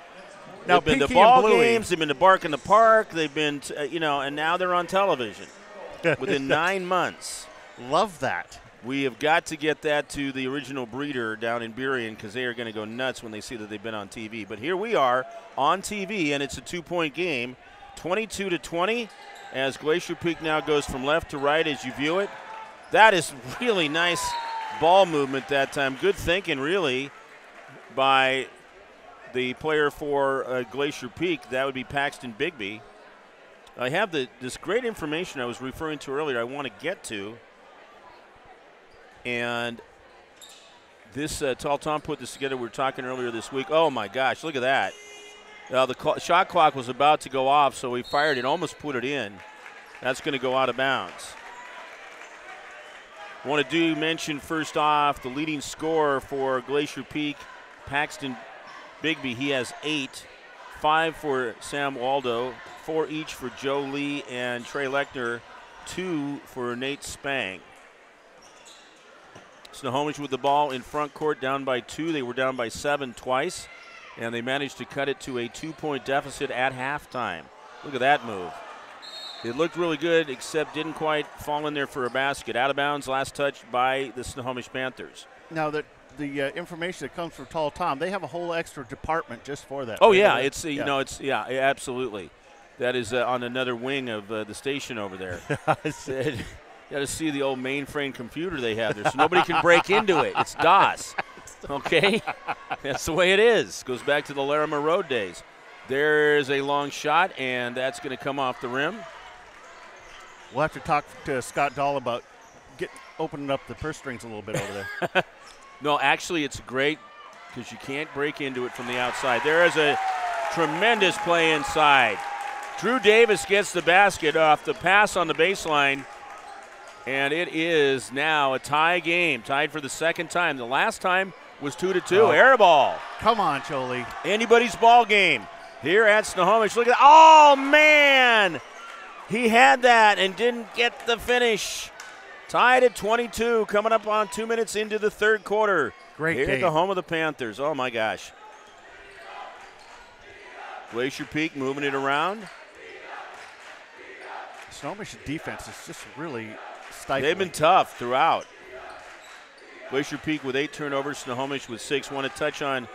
Now, they've been Pinky to ball games, they've been to Bark in the Park, they've been, to, uh, you know, and now they're on television within nine months. Love that. We have got to get that to the original breeder down in Burien because they are going to go nuts when they see that they've been on TV. But here we are on TV, and it's a two-point game, 22 to 20. as Glacier Peak now goes from left to right as you view it. That is really nice ball movement that time. Good thinking, really, by the player for uh, Glacier Peak. That would be Paxton Bigby. I have the, this great information I was referring to earlier I want to get to. And this, uh, Tall Tom put this together. We were talking earlier this week. Oh my gosh, look at that. Uh, the cl- shot clock was about to go off, so he fired it, almost put it in. That's going to go out of bounds. Want to do mention first off the leading scorer for Glacier Peak, Paxton Bigby. He has eight, five for Sam Waldo, four each for Joe Lee and Trey Lechner, two for Nate Spang. Snohomish with the ball in front court, down by two. They were down by seven twice, and they managed to cut it to a two point deficit at halftime. Look at that move. It looked really good, except didn't quite fall in there for a basket. Out of bounds, last touch by the Snohomish Panthers. Now that the uh, information that comes from Tall Tom, they have a whole extra department just for that. Oh yeah, it's you know it's yeah absolutely. That is uh, on another wing of uh, the station over there. I said, you got to see the old mainframe computer they have there, so nobody can break into it. It's DOS. Okay, that's the way it is. Goes back to the Larimer Road days. There's a long shot, and that's going to come off the rim. We'll have to talk to Scott Dahl about get opening up the purse strings a little bit over there. No, actually, it's great because you can't break into it from the outside. There is a tremendous play inside. Drew Davis gets the basket off the pass on the baseline, and it is now a tie game, tied for the second time. The last time was two to two. Oh. Air ball. Come on, Joe Lee. Anybody's ball game here at Snohomish. Look at that. Oh man, he had that and didn't get the finish. Tied at 22, coming up on two minutes into the third quarter. Great Here at the home of the Panthers. Oh my gosh. Glacier Peak moving it around. Snohomish defense is just really stifling. They've been tough throughout. Glacier Peak with eight turnovers, Snohomish with six. Want to touch on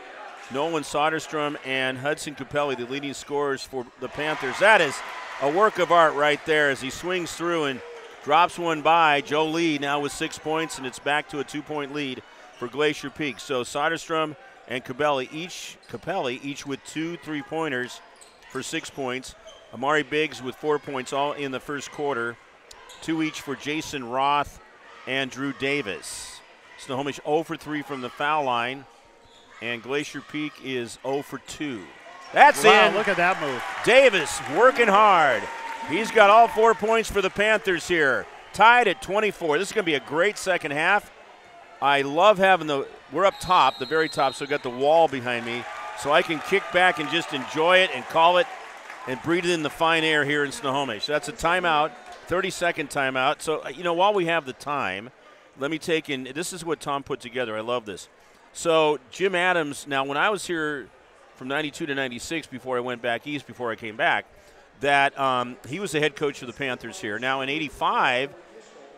Nolan Soderstrom and Hudson Capelli, the leading scorers for the Panthers. That is a work of art right there as he swings through and drops one by. Joe Lee now with six points, and it's back to a two-point lead for Glacier Peak. So Soderstrom and Capelli each Capelli each with two three-pointers for six points. Amari Biggs with four points, all in the first quarter. Two each for Jason Roth and Drew Davis. Snohomish 0 for 3 from the foul line, and Glacier Peak is 0 for 2. That's wow, in. Look at that move. Davis working hard. He's got all four points for the Panthers here. Tied at 24. This is going to be a great second half. I love having the. We're up top, the very top, so I got the wall behind me, so I can kick back and just enjoy it and call it and breathe in the fine air here in Snohomish. That's a timeout, 30 second timeout. So, uh, you know, while we have the time, let me take in. This is what Tom put together. I love this. So, Jim Adams, now, when I was here from 92 to 96 before I went back east, before I came back, that um, he was the head coach of the Panthers here. Now, in 85,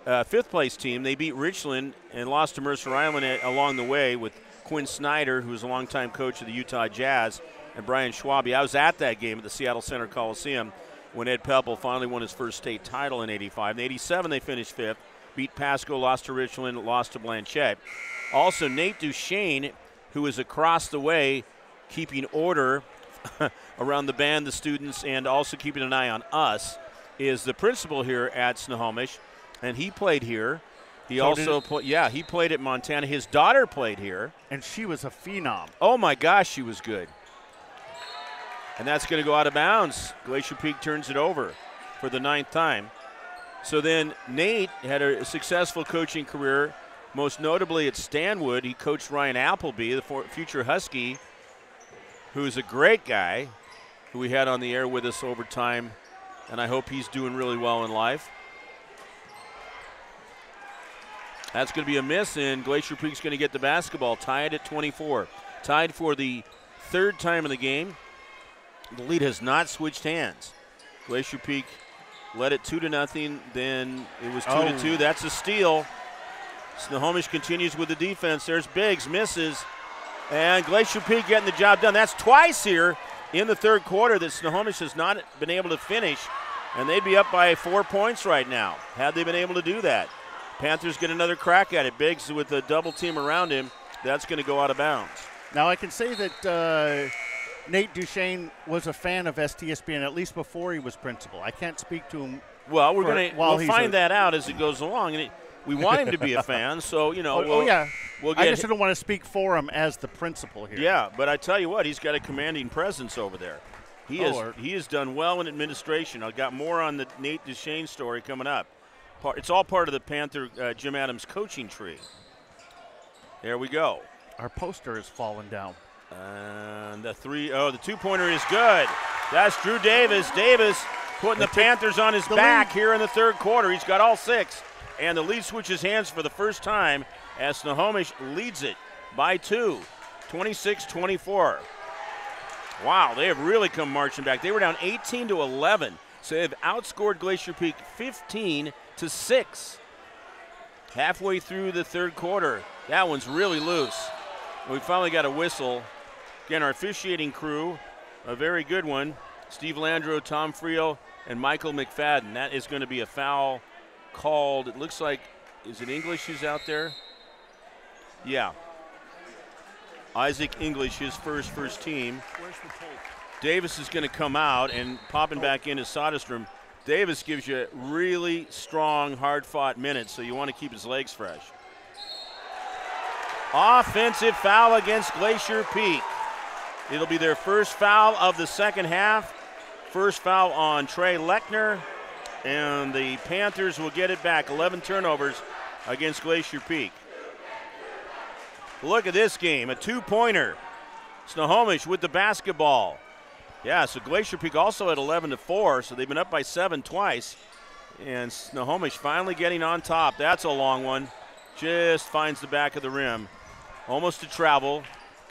uh, fifth place team, they beat Richland and lost to Mercer Island a- along the way with Quin Snyder, who was a longtime coach of the Utah Jazz, and Brian Schwabe. I was at that game at the Seattle Center Coliseum when Ed Pepple finally won his first state title in 85. In 87, they finished fifth, beat Pasco, lost to Richland, lost to Blanchet. Also, Nate Duchesne, who is across the way keeping order around the band, the students, and also keeping an eye on us, is the principal here at Snohomish, and he played here. He So also, it- pla- yeah, he played at Montana. His daughter played here. And she was a phenom. Oh my gosh, she was good. And that's going to go out of bounds. Glacier Peak turns it over for the ninth time. So then Nate had a successful coaching career, most notably at Stanwood. He coached Ryan Appleby, the future Husky, who's a great guy, who we had on the air with us over time, and I hope he's doing really well in life. That's going to be a miss, and Glacier Peak's going to get the basketball tied at 24. Tied for the third time in the game. The lead has not switched hands. Glacier Peak led it two to nothing. Then it was two Oh. to two. That's a steal. Snohomish continues with the defense. There's Biggs misses, and Glacier Peak getting the job done. That's twice here in the third quarter that Snohomish has not been able to finish. And they'd be up by four points right now had they been able to do that. Panthers get another crack at it. Biggs with a double team around him. That's going to go out of bounds. Now I can say that uh, Nate Duchesne was a fan of STSPN at least before he was principal. I can't speak to him. Well, we're going to we'll find a- that out as it goes along, and it, we want him to be a fan. So you know, Oh, oh, we'll- yeah. we'll I just don't want to speak for him as the principal here. Yeah, but I tell you what, he's got a commanding presence over there. He Oh, has or- he has done well in administration. I've got more on the Nate Duchesne story coming up. Part, it's all part of the Panther uh, Jim Adams coaching tree. There we go. Our poster has fallen down. And the three oh the two pointer is good. That's Drew Davis. Davis putting the Panthers on his back lead. here in the third quarter. He's got all six. And the lead switches hands for the first time as Snohomish leads it by two, 26 24. Wow, they have really come marching back. They were down 18 to 11, so they've outscored Glacier Peak 15 to 6. Halfway through the third quarter, that one's really loose. We finally got a whistle. Again, our officiating crew, a very good one. Steve Landro, Tom Friel, and Michael McFadden. That is going to be a foul called. It looks like, is it English who's out there? Yeah. Isaac English, his first first team. Where's the tape? Davis is going to come out and popping back into Soderstrom. Davis gives you really strong, hard fought minutes, so you want to keep his legs fresh. Offensive foul against Glacier Peak. It'll be their first foul of the second half. First foul on Trey Lechner, and the Panthers will get it back. 11 turnovers against Glacier Peak. Look at this game, a two pointer. Snohomish with the basketball. Yeah, so Glacier Peak also at 11 to 4, so they've been up by seven twice. And Snohomish finally getting on top. That's a long one. Just finds the back of the rim. Almost to travel.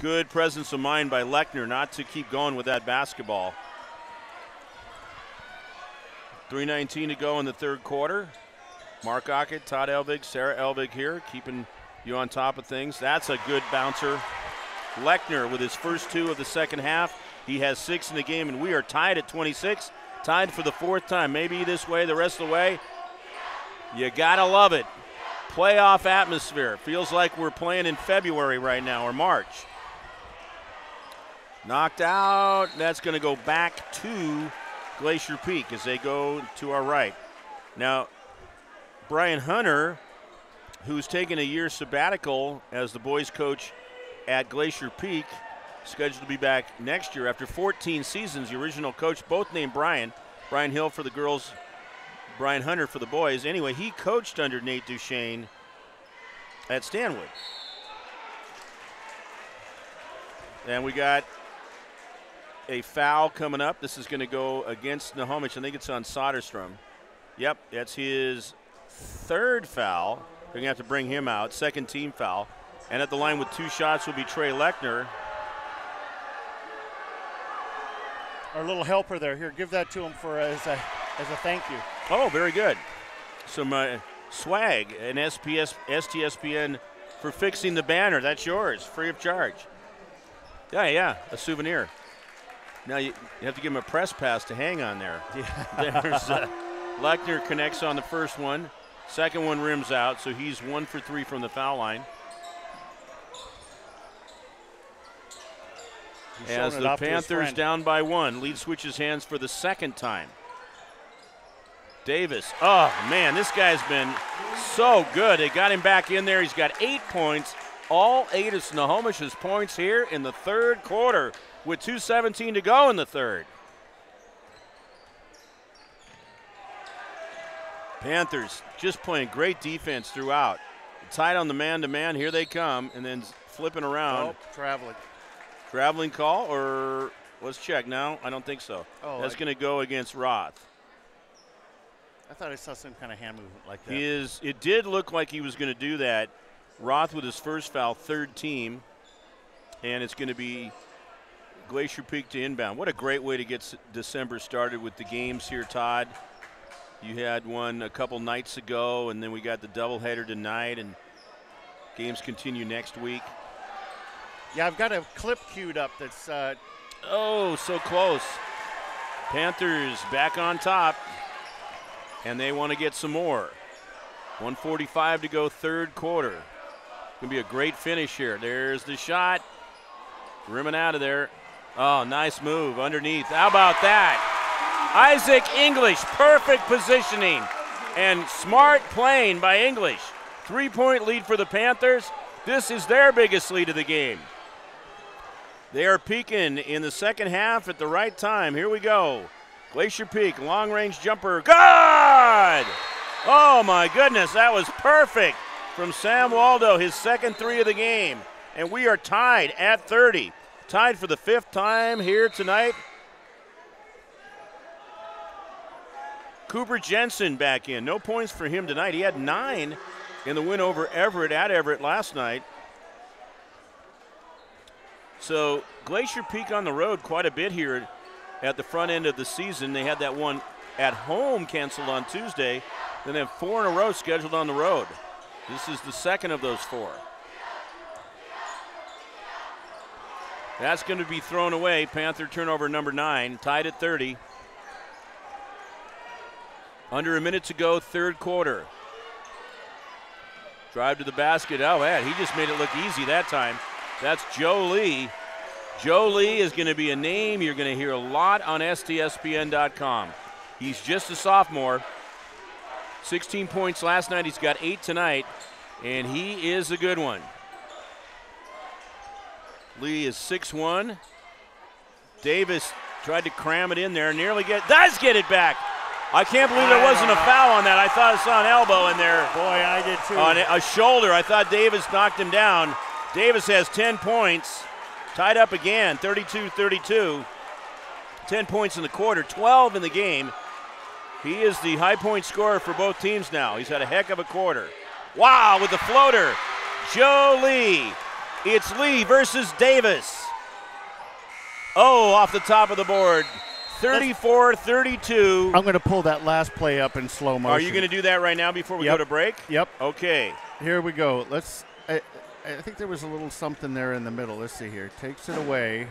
Good presence of mind by Lechner not to keep going with that basketball. 3.19 to go in the third quarter. Mark Aucutt, Todd Elvig, Sarah Elvig here, keeping you on top of things. That's a good bouncer. Lechner with his first two of the second half. He has six in the game, and we are tied at 26. Tied for the fourth time. Maybe this way, the rest of the way. You gotta love it. Playoff atmosphere. Feels like we're playing in February right now or March. Knocked out. That's going to go back to Glacier Peak as they go to our right. Now, Brian Hunter, who's taken a year sabbatical as the boys coach at Glacier Peak, scheduled to be back next year after 14 seasons. The original coach, both named Brian. Brian Hill for the girls, Brian Hunter for the boys. Anyway, he coached under Nate Duchesne at Stanwood. And we got a foul coming up. This is going to go against Snohomish. I think it's on Soderstrom. Yep, that's his third foul. They're going to have to bring him out. Second team foul. And at the line with two shots will be Trey Lechner. Our little helper there. Here, give that to him for as a as a thank you. Oh, very good. Some uh, swag, an SPS, STSPN for fixing the banner. That's yours, free of charge. Yeah, yeah, a souvenir. Now you, you have to give him a press pass to hang on there. Yeah. There's uh, Lechner connects on the first one. Second one rims out, so he's one for three from the foul line. He's As the off to his Panthers down by one, lead switches hands for the second time. Davis. Oh, man, this guy's been so good. They got him back in there. He's got eight points, all eight of Snohomish's points here in the third quarter with 2.17 to go in the third. Panthers just playing great defense throughout. Tied on the man to man. Here they come, and then flipping around. Oh, traveling. Traveling call, or let's check now. I don't think so. Oh, That's going to go against Roth. I thought I saw some kind of hand movement like that. He is. It did look like he was going to do that. Roth with his first foul, third team, and it's going to be Glacier Peak to inbound. What a great way to get December started with the games here, Todd. You had one a couple nights ago, and then we got the doubleheader tonight, and games continue next week. Yeah, I've got a clip queued up that's uh, Oh, so close. Panthers back on top. and they want to get some more. 145 to go, third quarter. Gonna be a great finish here. There's the shot. Rimming out of there. Oh, nice move underneath. How about that? Isaac English, perfect positioning and smart playing by English. Three point lead for the Panthers. This is their biggest lead of the game. They are peaking in the second half at the right time. Here we go. Glacier Peak, long range jumper. Good! Oh my goodness, that was perfect from Sam Waldo, his second three of the game. And we are tied at 30. Tied for the fifth time here tonight. Cooper Jensen back in. No points for him tonight. He had nine in the win over Everett at Everett last night. So Glacier Peak on the road quite a bit here at the front end of the season. They had that one at home canceled on Tuesday. Then they have four in a row scheduled on the road. This is the second of those four. That's going to be thrown away. Panther turnover number nine, tied at 30. Under a minute to go, third quarter. Drive to the basket. Oh, man, he just made it look easy that time. That's Joe Lee. Joe Lee is going to be a name you're going to hear a lot on STSPN.com. He's just a sophomore. 16 points last night. He's got eight tonight, and he is a good one. Lee is 6-1. Davis tried to cram it in there, nearly get does get it back. I can't believe there wasn't a foul on that. I thought I saw an elbow in there. Boy, I did too. On a shoulder. I thought Davis knocked him down. Davis has 10 points. Tied up again, 32 32. 10 points in the quarter, 12 in the game. He is the high point scorer for both teams now. He's had a heck of a quarter. Wow, with the floater. Joe Lee. It's Lee versus Davis. Oh, off the top of the board. 34 32. I'm going to pull that last play up in slow motion. Are you going to do that right now before we Yep. go to break? Yep. Okay. Here we go. Let's. I, I think there was a little something there in the middle. Let's see here. Takes it away.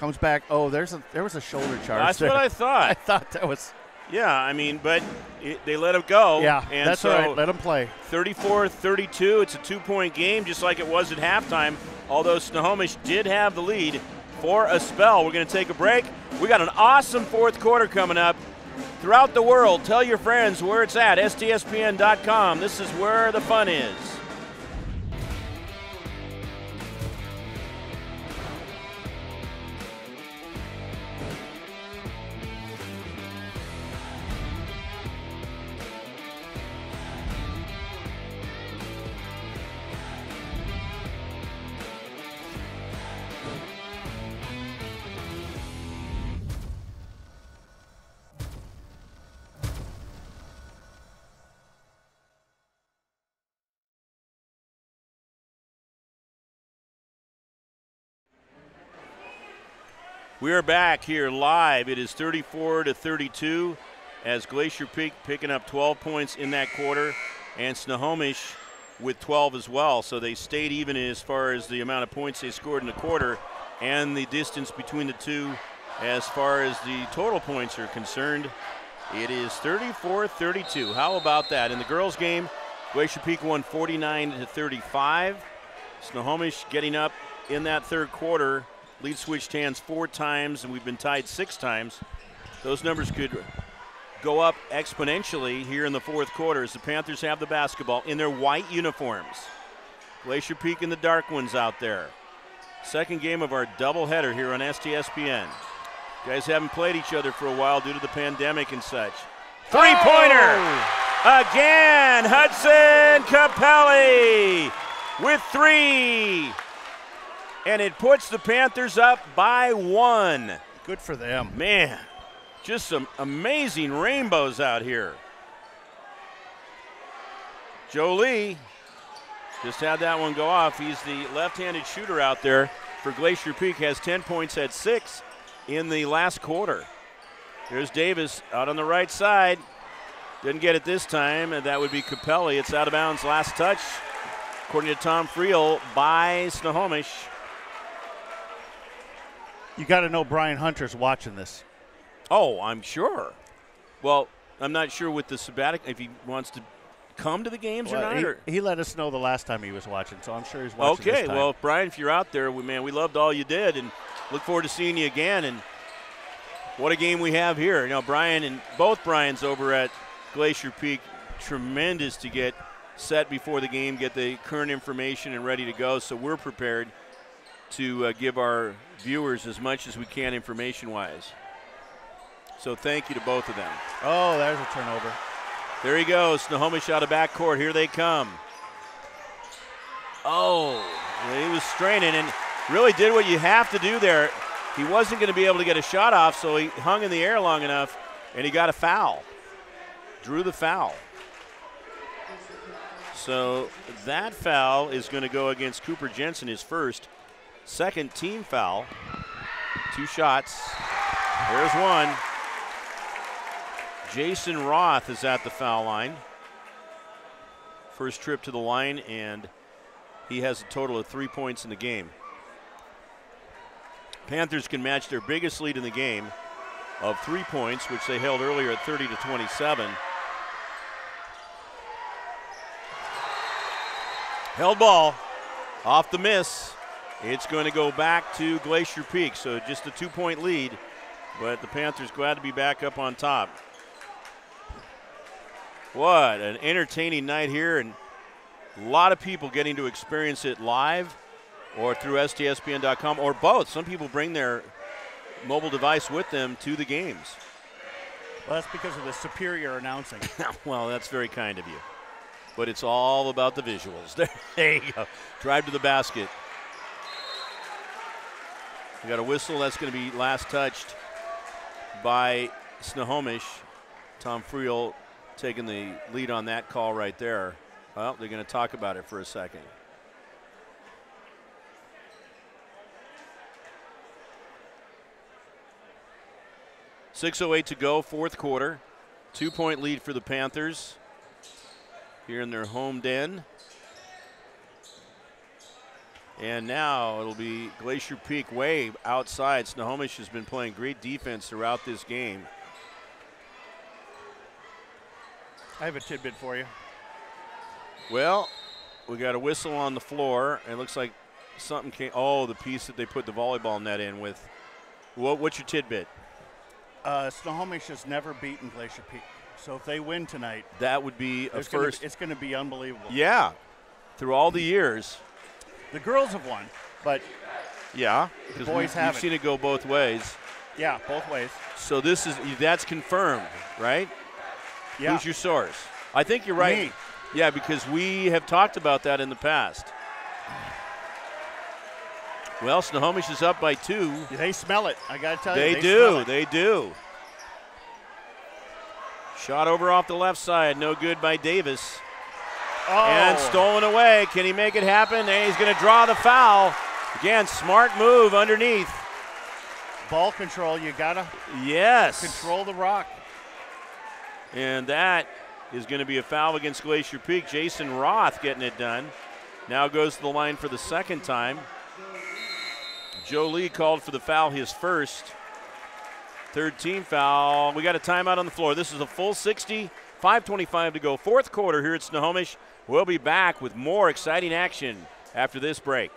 Comes back. Oh, there's a there was a shoulder charge. That's there. what I thought. I thought that was. Yeah, I mean, but it, they let him go. Yeah, and that's so all right. Let him play. 34 32. It's a two point game, just like it was at halftime, although Snohomish did have the lead for a spell. We're going to take a break. We got an awesome fourth quarter coming up. Throughout the world, tell your friends where it's at, stspn.com. This is where the fun is. We are back here live. It is 34 to 32 as Glacier Peak picking up 12 points in that quarter and Snohomish with 12 as well. So they stayed even as far as the amount of points they scored in the quarter and the distance between the two as far as the total points are concerned. It is 34 32. How about that? In the girls' game, Glacier Peak won 49 to 35. Snohomish getting up in that third quarter. Lead switched hands four times, and we've been tied six times. Those numbers could go up exponentially here in the fourth quarter as the Panthers have the basketball in their white uniforms. Glacier Peak and the dark ones out there. Second game of our doubleheader here on STSPN. Guys haven't played each other for a while due to the pandemic and such. Three pointer! Oh! Again, Hudson Capelli with three. And it puts the Panthers up by one. Good for them. Man, just some amazing rainbows out here. Jolie just had that one go off. He's the left handed shooter out there for Glacier Peak, has 10 points at six in the last quarter. Here's Davis out on the right side. Didn't get it this time, and that would be Capelli. It's out of bounds. Last touch, according to Tom Friel, by Snohomish. You got to know Brian Hunter's watching this. Oh, I'm sure. Well, I'm not sure with the sabbatic if he wants to come to the games Well, or not. he, or- he let us know the last time he was watching, so I'm sure he's watching. this Okay, well, Brian, if you're out there, we, man, we loved all you did, and look forward to seeing you again. And what a game we have here! You know, Brian and both Brian's over at Glacier Peak, tremendous to get set before the game, get the current information, and ready to go. So we're prepared to uh, give our viewers as much as we can information-wise. So thank you to both of them. Oh, there's a turnover. There he goes. Snohomish out of backcourt. Here they come. Oh, he was straining and really did what you have to do there. He wasn't going to be able to get a shot off, so he hung in the air long enough and he got a foul. Drew the foul. So that foul is going to go against Cooper Jensen, his first. Second team foul. Two shots. There's one. Jason Roth is at the foul line. First trip to the line, and he has a total of three points in the game. Panthers can match their biggest lead in the game of three points, which they held earlier at 30 to 27. Held ball off the miss. It's going to go back to Glacier Peak, so just a two point lead, but the Panthers glad to be back up on top. What an entertaining night here, and a lot of people getting to experience it live or through STSPN.com or both. Some people bring their mobile device with them to the games. Well, that's because of the superior announcing. well, that's very kind of you. But it's all about the visuals. There you go. Drive to the basket. We got a whistle. That's going to be last touched by Snohomish. Tom Friel taking the lead on that call right there. Well, they're going to talk about it for a second. Six oh eight to go, fourth quarter. Two point lead for the Panthers here in their home den. And now it'll be Glacier Peak way outside. Snohomish has been playing great defense throughout this game. I have a tidbit for you. Well, we got a whistle on the floor. It looks like something came. Oh, the piece that they put the volleyball net in with. What, what's your tidbit? Uh, Snohomish has never beaten Glacier Peak, so if they win tonight, That would be a there's gonna- first. it's going to be unbelievable. yeah, through all the years. The girls have won, but Yeah, The because boys we've haven't. seen it go both ways. yeah, both ways. So this is that's confirmed, right? Yeah. Who's your source? I think you're right. Me. Yeah, because we have talked about that in the past. Well, Snohomish is up by two. They smell it. I got to tell They, you, they do. They do. Shot over off the left side, no good by Davis. Oh. And stolen away. Can he make it happen? And he's going to draw the foul. Again, smart move underneath. Ball control. You gotta Yes. control the rock. And that is going to be a foul against Glacier Peak. Jason Roth getting it done. Now goes to the line for the second time. Joe Lee called for the foul, his first. Third team foul. We got a timeout on the floor. This is a full 60, 525 to go. Fourth quarter here at Snohomish. We'll be back with more exciting action after this break.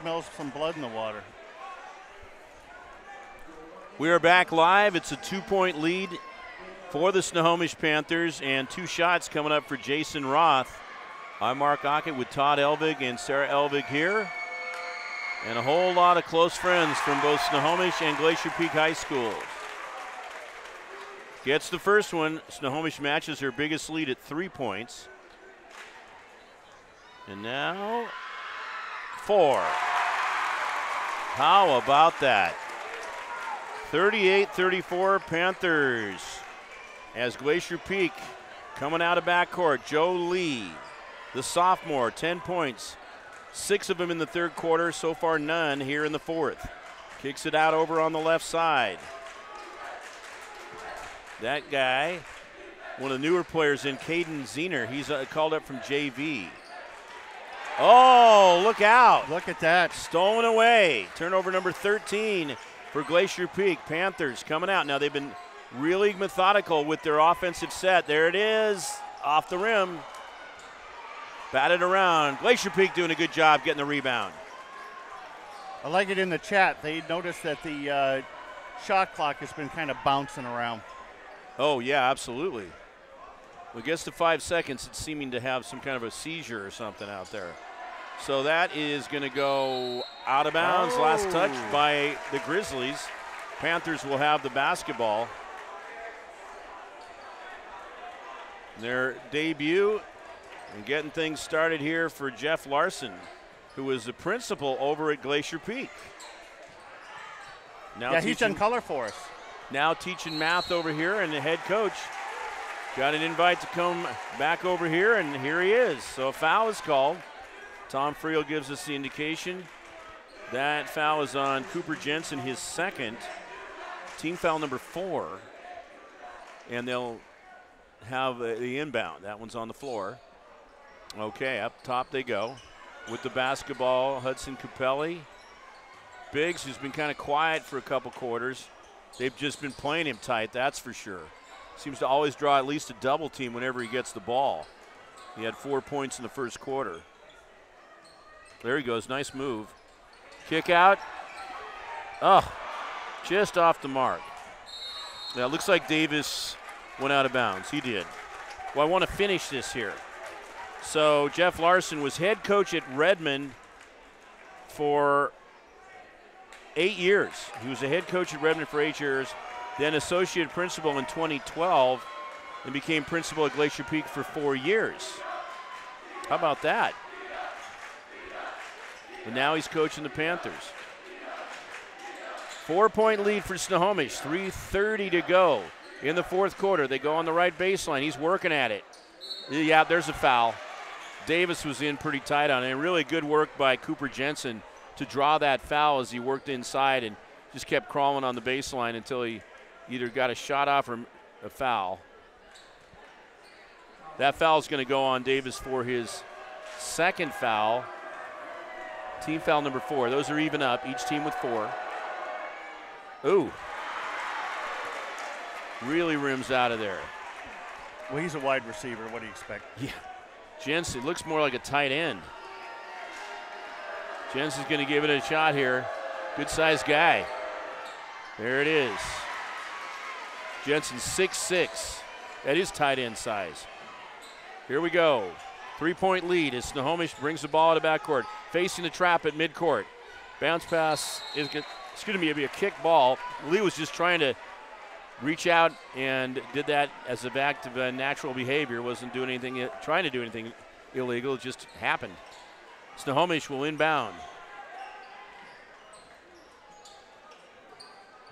Smells some blood in the water. We are back live. It's a two point lead for the Snohomish Panthers, and two shots coming up for Jason Roth. I'm Mark Aucutt with Todd Elvig and Sarah Elvig here. And a whole lot of close friends from both Snohomish and Glacier Peak High Schools. Gets the first one. Snohomish matches her biggest lead at three points. And now, four. How about that? 38 34 Panthers. As Glacier Peak coming out of backcourt, Joe Lee, the sophomore, 10 points. Six of them in the third quarter, so far none here in the fourth. Kicks it out over on the left side. That guy, one of the newer players in Caden Zener, he's uh, called up from JV. Oh, look out. Look at that. Stolen away. Turnover number 13 for Glacier Peak. Panthers coming out. Now they've been really methodical with their offensive set. There it is, off the rim. Batted around. Glacier Peak doing a good job getting the rebound. I like it in the chat. They noticed that the uh, shot clock has been kind of bouncing around. Oh, yeah, absolutely. Well, it gets to five seconds, it's seeming to have some kind of a seizure or something out there. So that is going to go out of bounds. Oh. Last touch by the Grizzlies. Panthers will have the basketball. Their debut and getting things started here for Jeff Larson, who is the principal over at Glacier Peak. Now yeah, teaching, he's done color for us. Now teaching math over here, and the head coach got an invite to come back over here, and here he is. So a foul is called. Tom Friel gives us the indication. That foul is on Cooper Jensen, his second. Team foul number four. And they'll have the inbound. That one's on the floor. Okay, up top they go. With the basketball, Hudson Capelli. Biggs, who's been kind of quiet for a couple quarters. They've just been playing him tight, that's for sure. Seems to always draw at least a double team whenever he gets the ball. He had four points in the first quarter. There he goes, nice move. Kick out. Oh, just off the mark. Now it looks like Davis went out of bounds. He did. Well, I want to finish this here. So Jeff Larson was head coach at Redmond for eight years. He was a head coach at Redmond for eight years, then associate principal in 2012, and became principal at Glacier Peak for four years. How about that? And now he's coaching the Panthers. Four point lead for Snohomish, 3.30 to go in the fourth quarter. They go on the right baseline. He's working at it. Yeah, there's a foul. Davis was in pretty tight on it. And really good work by Cooper Jensen to draw that foul as he worked inside and just kept crawling on the baseline until he either got a shot off or a foul. That foul is going to go on Davis for his second foul. Team foul number four. Those are even up, each team with four. Ooh. Really rims out of there. Well, he's a wide receiver. What do you expect? Yeah. Jensen looks more like a tight end. Jensen's going to give it a shot here. Good sized guy. There it is. Jensen six six. That is tight end size. Here we go. Three point lead as Snohomish brings the ball to backcourt, facing the trap at midcourt. Bounce pass is going to be a kick ball. Lee was just trying to reach out and did that as an act of uh, natural behavior. Wasn't doing anything, uh, trying to do anything illegal. It just happened. Snohomish will inbound.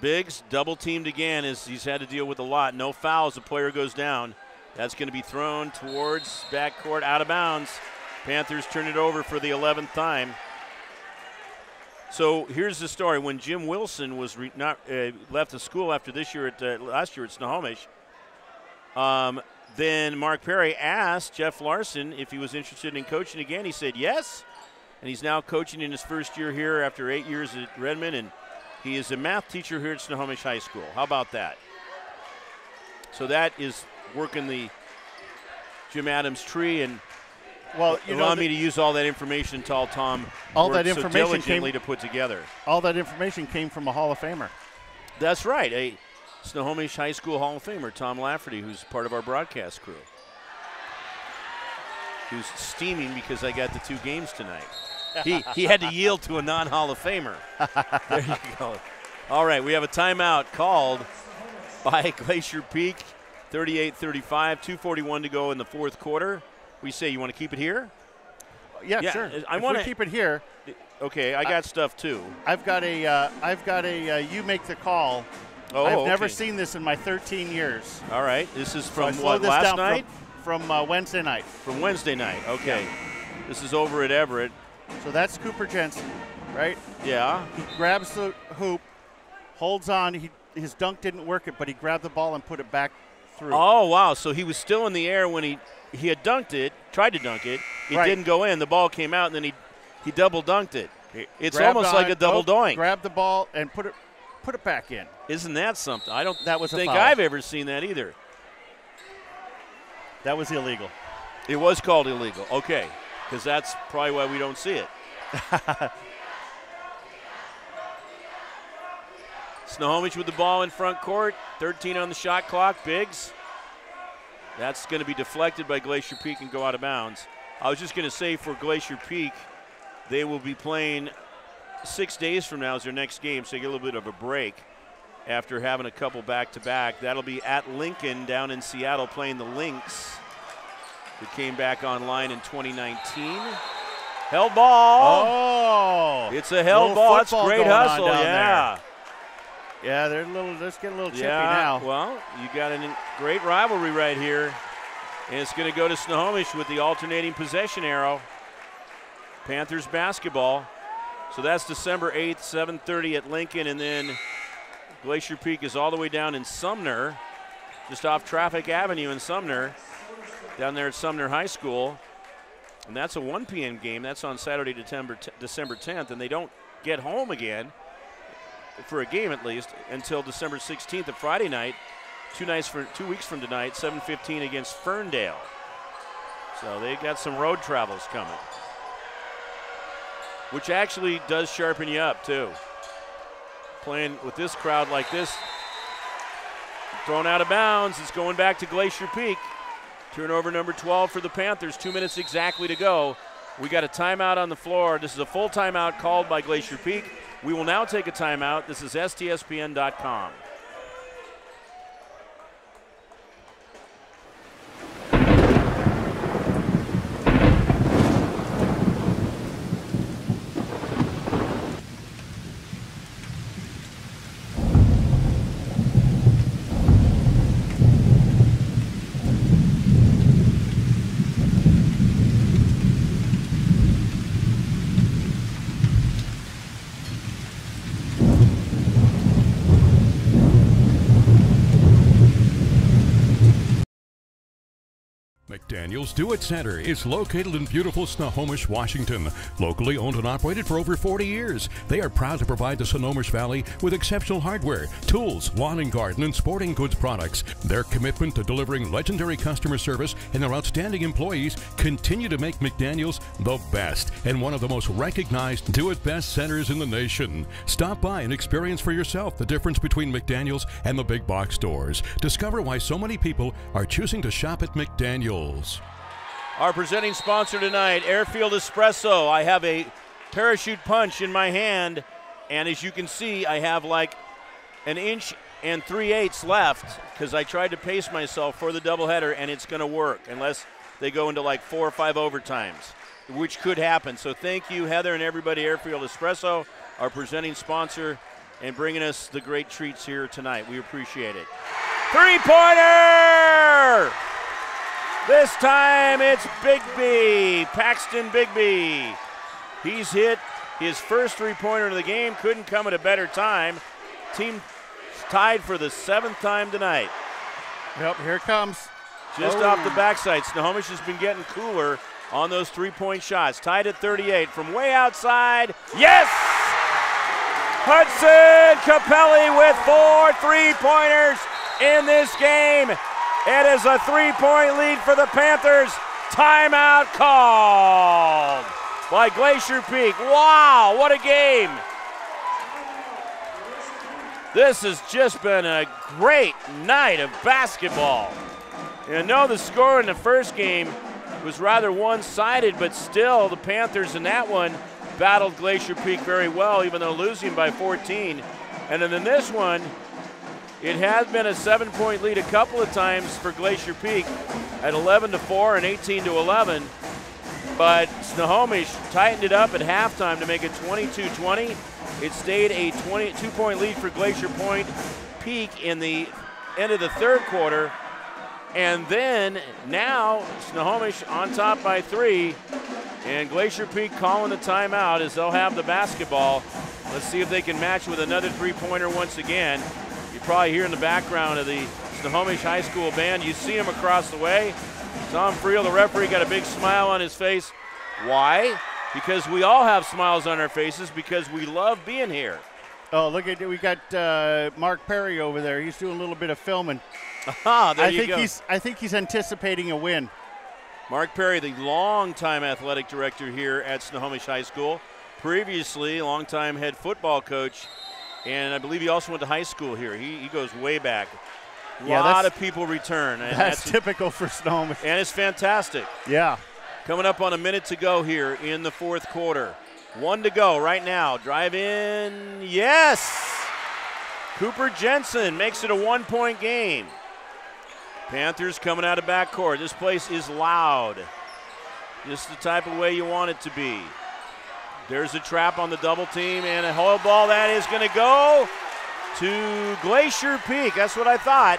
Biggs double teamed again as he's had to deal with a lot. No fouls. The player goes down. That's going to be thrown towards backcourt out of bounds. Panthers turn it over for the 11th time. So here's the story: when Jim Wilson was re- not uh, left the school after this year at uh, last year at Snohomish, um, then Mark Perry asked Jeff Larson if he was interested in coaching again. He said yes, and he's now coaching in his first year here after eight years at Redmond, and he is a math teacher here at Snohomish High School. How about that? So that is working the Jim Adams tree and well, you allow know, me to use all that information Tall Tom all that information so diligently came, to put together. All that information came from a Hall of Famer. That's right. A Snohomish High School Hall of Famer, Tom Lafferty, who's part of our broadcast crew. Who's steaming because I got the two games tonight. he, he had to yield to a non Hall of Famer. there you go. All right, we have a timeout called by Glacier Peak. 38 35, 241 to go in the fourth quarter. We say, you want to keep it here? Yeah, Yeah, sure. I wanna- keep it here. Okay, I got stuff too. I've got a. Uh, I've got a. Uh, you make the call. Oh, I've never seen this in my 13 years. All right, this is from slowed what, last down from- night? From, uh, Wednesday night. From Wednesday night, okay. This is over at Everett. So that's Cooper Jensen, right? Yeah. He grabs the hoop, holds on. He his dunk didn't work it, but he grabbed the ball and put it back through. Oh, wow. So he was still in the air when he, he had dunked it, tried to dunk it. It Right. didn't go in. The ball came out, and then he, he double dunked it. It's Grabbed almost like a double oh, doink. Grabbed the ball and put it put it back in. Isn't that something? I don't That was think. I've ever seen that either. That was illegal. It was called illegal. Okay, because that's probably why we don't see it. Snohomish with the ball in front court. 13 on the shot clock. Biggs. That's going to be deflected by Glacier Peak and go out of bounds. I was just going to say for Glacier Peak, they will be playing six days from now is their next game, so you get a little bit of a break after having a couple back to back. That'll be at Lincoln down in Seattle playing the Lynx, who came back online in 2019. Held ball. Oh, It's a held Little ball. That's great hustle. Yeah. Yeah, they're a little. Let's get a little chippy Yeah. now. Well, you got a great rivalry right here. And it's going to go to Snohomish with the alternating possession arrow. Panthers basketball. So that's December 8th, 7:30 at Lincoln and then Glacier Peak is all the way down in Sumner, just off Traffic Avenue in Sumner, down there at Sumner High School. And that's a 1 p.m. game. That's on Saturday, December, December 10th. And they don't get home again, for a game at least, until December 16th, a Friday night. Two nights for two weeks from tonight, 7:15 against Ferndale. So they got some road travels coming, which actually does sharpen you up too. Playing with this crowd like this, thrown out of bounds. It's going back to Glacier Peak. Turnover number 12 for the Panthers. Two minutes exactly to go. We got a timeout on the floor. This is a full timeout called by Glacier Peak. We will now take a timeout. This is STSPN.com. It Center is located in beautiful Snohomish, Washington. Locally owned and operated for over 40 years, they are proud to provide the Snohomish Valley with exceptional hardware, tools, lawn and garden, and sporting goods products. Their commitment to delivering legendary customer service and their outstanding employees continue to make McDaniel's the best and one of the most recognized Do It Best centers in the nation. Stop by and experience for yourself the difference between McDaniel's and the big box stores. Discover why so many people are choosing to shop at McDaniel's. Our presenting sponsor tonight, Airfield Espresso. I have a parachute punch in my hand, and as you can see, I have like an inch and three eighths left because I tried to pace myself for the doubleheader, and it's going to work unless they go into like four or five overtimes, which could happen. So thank you, Heather, and everybody, Airfield Espresso, our presenting sponsor, and bringing us the great treats here tonight. We appreciate it. Three pointer! This time it's Bigby, Paxton Bigby. He's hit his first three pointer of the game, couldn't come at a better time. Team tied for the seventh time tonight. Yep, here it comes. Just Oh. off the backside. Snohomish has been getting cooler on those three point shots. Tied at 38 from way outside. Yes! Hudson Capelli with four three pointers in this game. It is a three point lead for the Panthers. Timeout called by Glacier Peak. Wow, what a game! This has just been a great night of basketball. And know the score in the first game was rather one sided, but still, the Panthers in that one battled Glacier Peak very well, even though losing by 14. And then in this one, it has been a seven point lead a couple of times for Glacier Peak at 11 to 4 and 18 to 11. But Snohomish tightened it up at halftime to make it 22 20. It stayed a 22 point lead for Glacier Point Peak in the end of the third quarter. And then now Snohomish on top by three. And Glacier Peak calling the timeout as they'll have the basketball. Let's see if they can match with another three pointer once again. You probably hear in the background of the Snohomish High School band. You see him across the way. Tom Friel, the referee, got a big smile on his face. Why? Because we all have smiles on our faces because we love being here. Oh, look at we got uh, Mark Perry over there. He's doing a little bit of filming. Ah, there I you think go. he's I think he's anticipating a win. Mark Perry, the longtime athletic director here at Snohomish High School, previously longtime head football coach, and I believe he also went to high school here. He, he goes way back. A Yeah, lot of people return. And That's, typical for Snohomish. And it's fantastic. Yeah. Coming up on a minute to go here in the fourth quarter. One to go right now. Drive in. Yes! Cooper Jensen makes it a one point game. Panthers coming out of backcourt. This place is loud. Just the type of way you want it to be. There's a trap on the double team and a whole ball that is going to go to Glacier Peak. That's what I thought.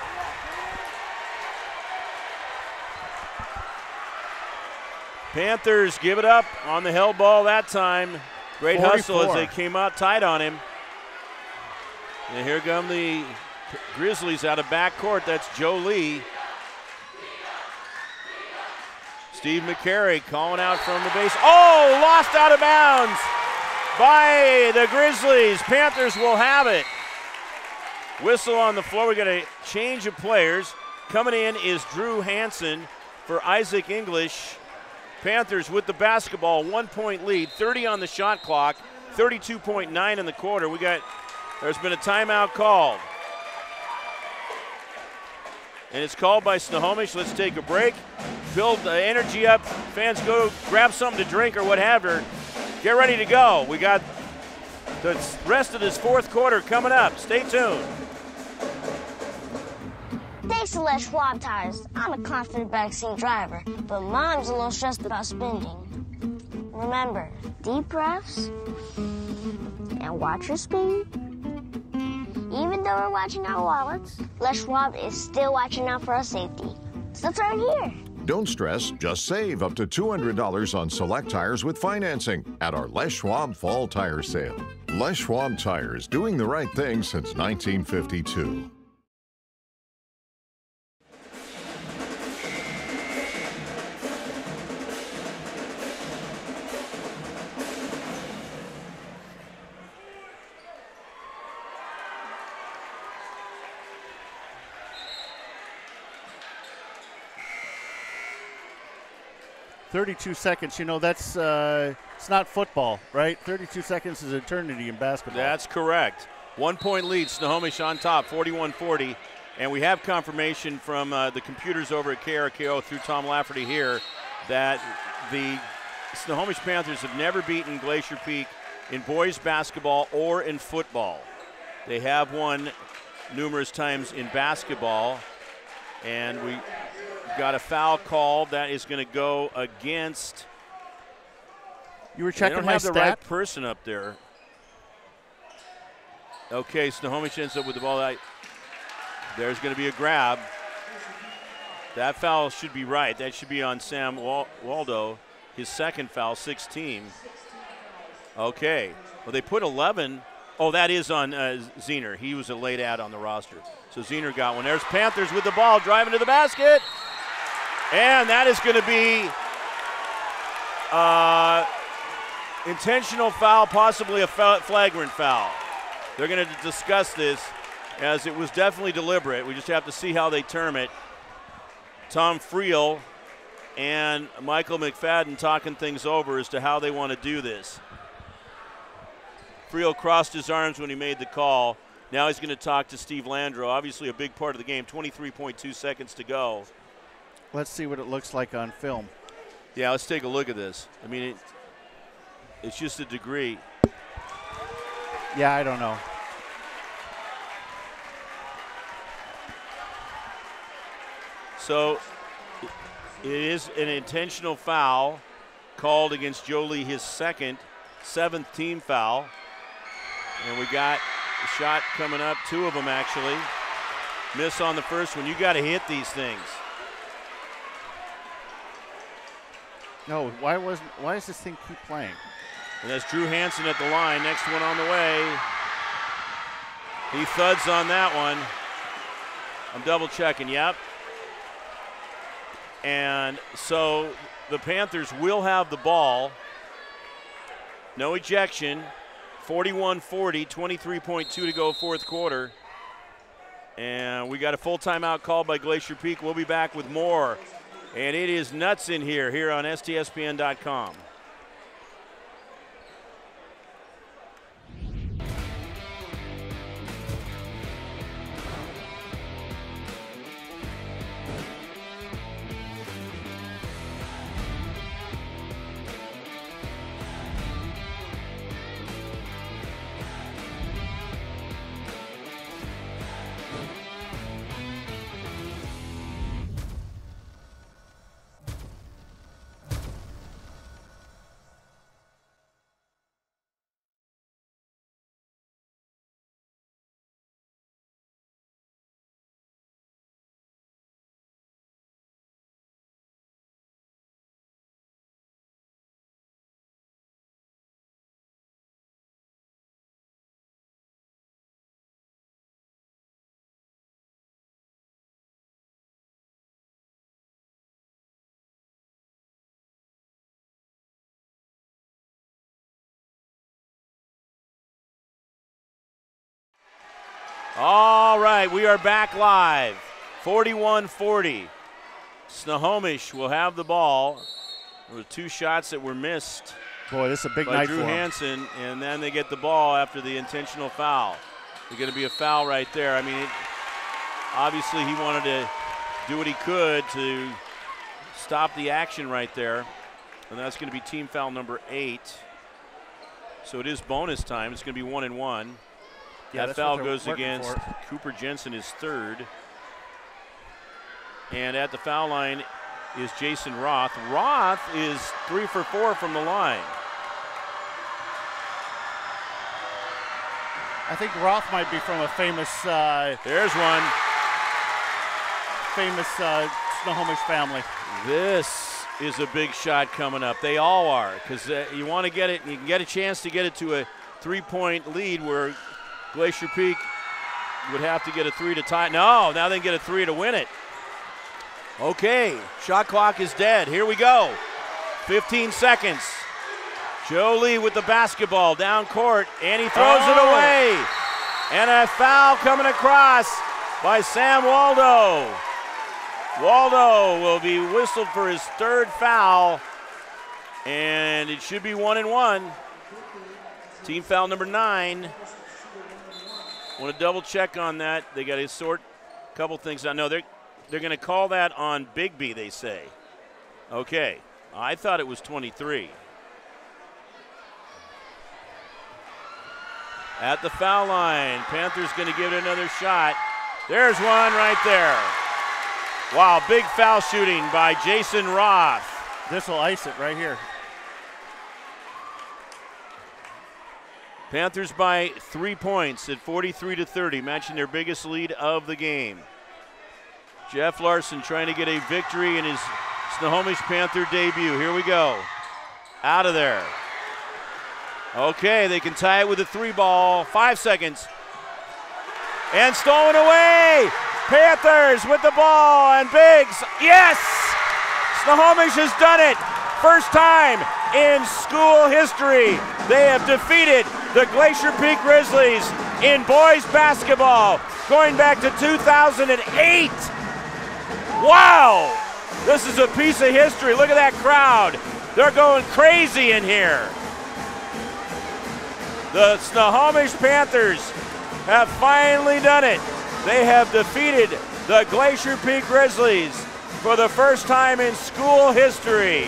Panthers give it up on the hell ball that time. Great hustle as they came out tight on him. And here come the Grizzlies out of backcourt. That's Joe Lee. Steve McCary calling out from the base. Oh, lost out of bounds by the Grizzlies. Panthers will have it. Whistle on the floor. We got a change of players. Coming in is Drew Hansen for Isaac English. Panthers with the basketball, one point lead, 30 on the shot clock, 32.9 in the quarter. We got, there's been a timeout called. And it's called by Snohomish. Let's take a break, build the energy up. Fans go grab something to drink or whatever. Get ready to go. We got the rest of this fourth quarter coming up. Stay tuned. Thanks to Les Schwab tires, I'm a confident backseat driver, but mom's a little stressed about spending. Remember, deep breaths and watch your speed. Even though we're watching our wallets, Les Schwab is still watching out for our safety. So turn here. Don't stress, just save up to $200 on select tires with financing at our Les Schwab Fall Tire Sale. Les Schwab Tires, doing the right thing since 1952. Thirty-two seconds. You know that's uh, it's not football, right? Thirty-two seconds is eternity in basketball. That's correct. One point lead, Snohomish on top, 41 40. And we have confirmation from uh, the computers over at KRKO through Tom Lafferty here that the Snohomish Panthers have never beaten Glacier Peak in boys basketball or in football. They have won numerous times in basketball, and we got a foul called that is going to go against. You were checking They checking don't my have the right person up there. Okay, Snohomish ends up with the ball. There's going to be a grab. That foul should be right. That should be on Sam Wal- Waldo, his second foul, 16. Okay. Well, they put 11. Oh, that is on uh, Zener. He was a late ad on the roster. So Zener got one. There's Panthers with the ball, driving to the basket. And that is going to be uh, intentional foul, possibly a flagrant foul. They're going to discuss this as it was definitely deliberate. We just have to see how they term it. Tom Friel and Michael McFadden talking things over as to how they want to do this. Friel crossed his arms when he made the call. Now he's going to talk to Steve Landro, Obviously, a big part of the game. 23.2 seconds to go. Let's see what it looks like on film. Yeah, let's take a look at this. I mean, it, it's just a degree. Yeah, I don't know. So it is an intentional foul called against Jolie, his second, seventh team foul. And we got a shot coming up, two of them actually. Miss on the first one. You got to hit these things. No, why wasn't? Why does this thing keep playing? And that's Drew Hansen at the line. Next one on the way. He thuds on that one. I'm double checking. Yep. And so the Panthers will have the ball. No ejection. 41 40, 23.2 to go, fourth quarter. And we got a full timeout called by Glacier Peak. We'll be back with more. And it is nuts in here, here on STSPN.com. All right, we are back live. 41 40. Snohomish will have the ball. There were two shots that were missed. Boy, this is a big by night Drew for. Hansen, and then they get the ball after the intentional foul. There's going to be a foul right there. I mean, it, obviously he wanted to do what he could to stop the action right there, and that's going to be team foul number eight. So it is bonus time. It's going to be one and one. Yeah, that foul goes against for. Cooper Jensen, his third. And at the foul line is Jason Roth. Roth is three for four from the line. I think Roth might be from a famous. Uh, There's one. Famous uh, Snohomish family. This is a big shot coming up. They all are because uh, you want to get it. You can get a chance to get it to a three-point lead where Glacier Peak would have to get a three to tie. No, now they can get a three to win it. Okay, shot clock is dead. Here we go. 15 seconds. Joe Lee with the basketball down court, and he throws it Oh. away. And a foul coming across by Sam Waldo. Waldo will be whistled for his third foul, and it should be one and one. Team foul number nine. Want to double check on that? They got to sort a couple things out. No, they're they're going to call that on Bigby. They say. Okay, I thought it was 23. At the foul line, Panthers going to give it another shot. There's one right there. Wow, big foul shooting by Jason Roth. This will ice it right here. Panthers by three points at 43 to 30, matching their biggest lead of the game. Jeff Larson trying to get a victory in his Snohomish Panther debut. Here we go. Out of there. Okay, they can tie it with a three ball. Five seconds. And stolen away. Panthers with the ball and Biggs. Yes! Snohomish has done it. First time in school history. They have defeated the Glacier Peak Grizzlies in boys basketball going back to 2008. Wow! This is a piece of history. Look at that crowd. They're going crazy in here. The Snohomish Panthers have finally done it. They have defeated the Glacier Peak Grizzlies for the first time in school history.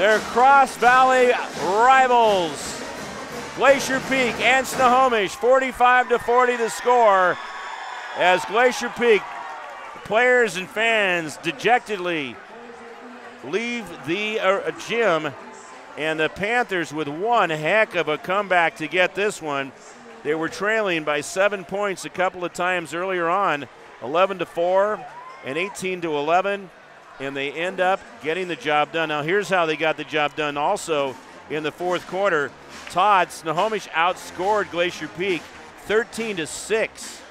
Their Cross Valley rivals, Glacier Peak and Snohomish, 45 to 40 the score. As Glacier Peak players and fans dejectedly leave the uh, gym, and the Panthers with one heck of a comeback to get this one. They were trailing by seven points a couple of times earlier on, 11 to 4 and 18 to 11, and they end up getting the job done. Now, here's how they got the job done also in the fourth quarter. Todd Snohomish outscored Glacier Peak 13 to 6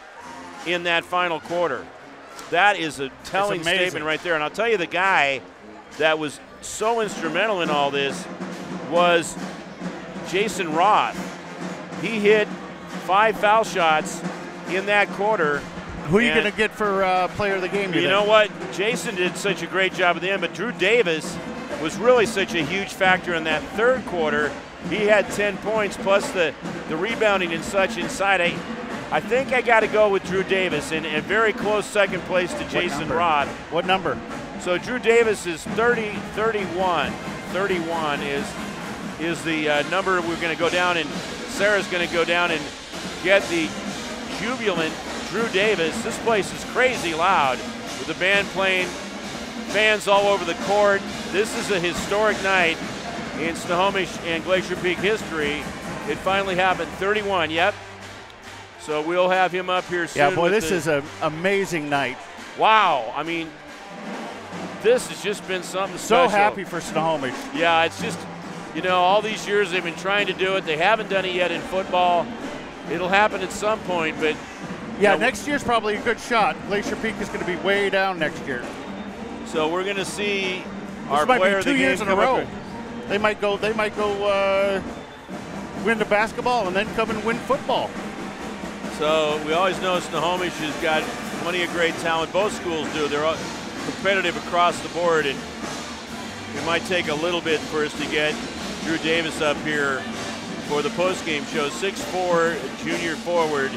in that final quarter. That is a telling statement right there. And I'll tell you the guy that was so instrumental in all this was Jason Roth. He hit five foul shots in that quarter. Who are you going to get for uh, player of the game? You think? know what? Jason did such a great job at the end, but Drew Davis was really such a huge factor in that third quarter. He had 10 points plus the, the rebounding and such inside. I, I think I got to go with Drew Davis in a very close second place to Jason number? Roth. What number? So Drew Davis is 30, 31. 31 is is the uh, number we're going to go down, and Sarah's going to go down and get the jubilant Drew Davis. This place is crazy loud with the band playing, fans all over the court. This is a historic night in Snohomish and Glacier Peak history. It finally happened. 31, yep. So we'll have him up here soon. Yeah, boy, this the- is an amazing night. Wow. I mean, this has just been something So special. happy for Snohomish. Yeah, it's just, you know, all these years they've been trying to do it. They haven't done it yet in football. It'll happen at some point, but Yeah, next year's probably a good shot. Glacier Peak is going to be way down next year. So we're going to see This our might player be two years in a row. They might go. They might go uh, win the basketball and then come and win football. So we always know Snohomish has got plenty of great talent. Both schools do. They're all competitive across the board, and it might take a little bit for us to get Drew Davis up here for the postgame show. Six-four junior forward.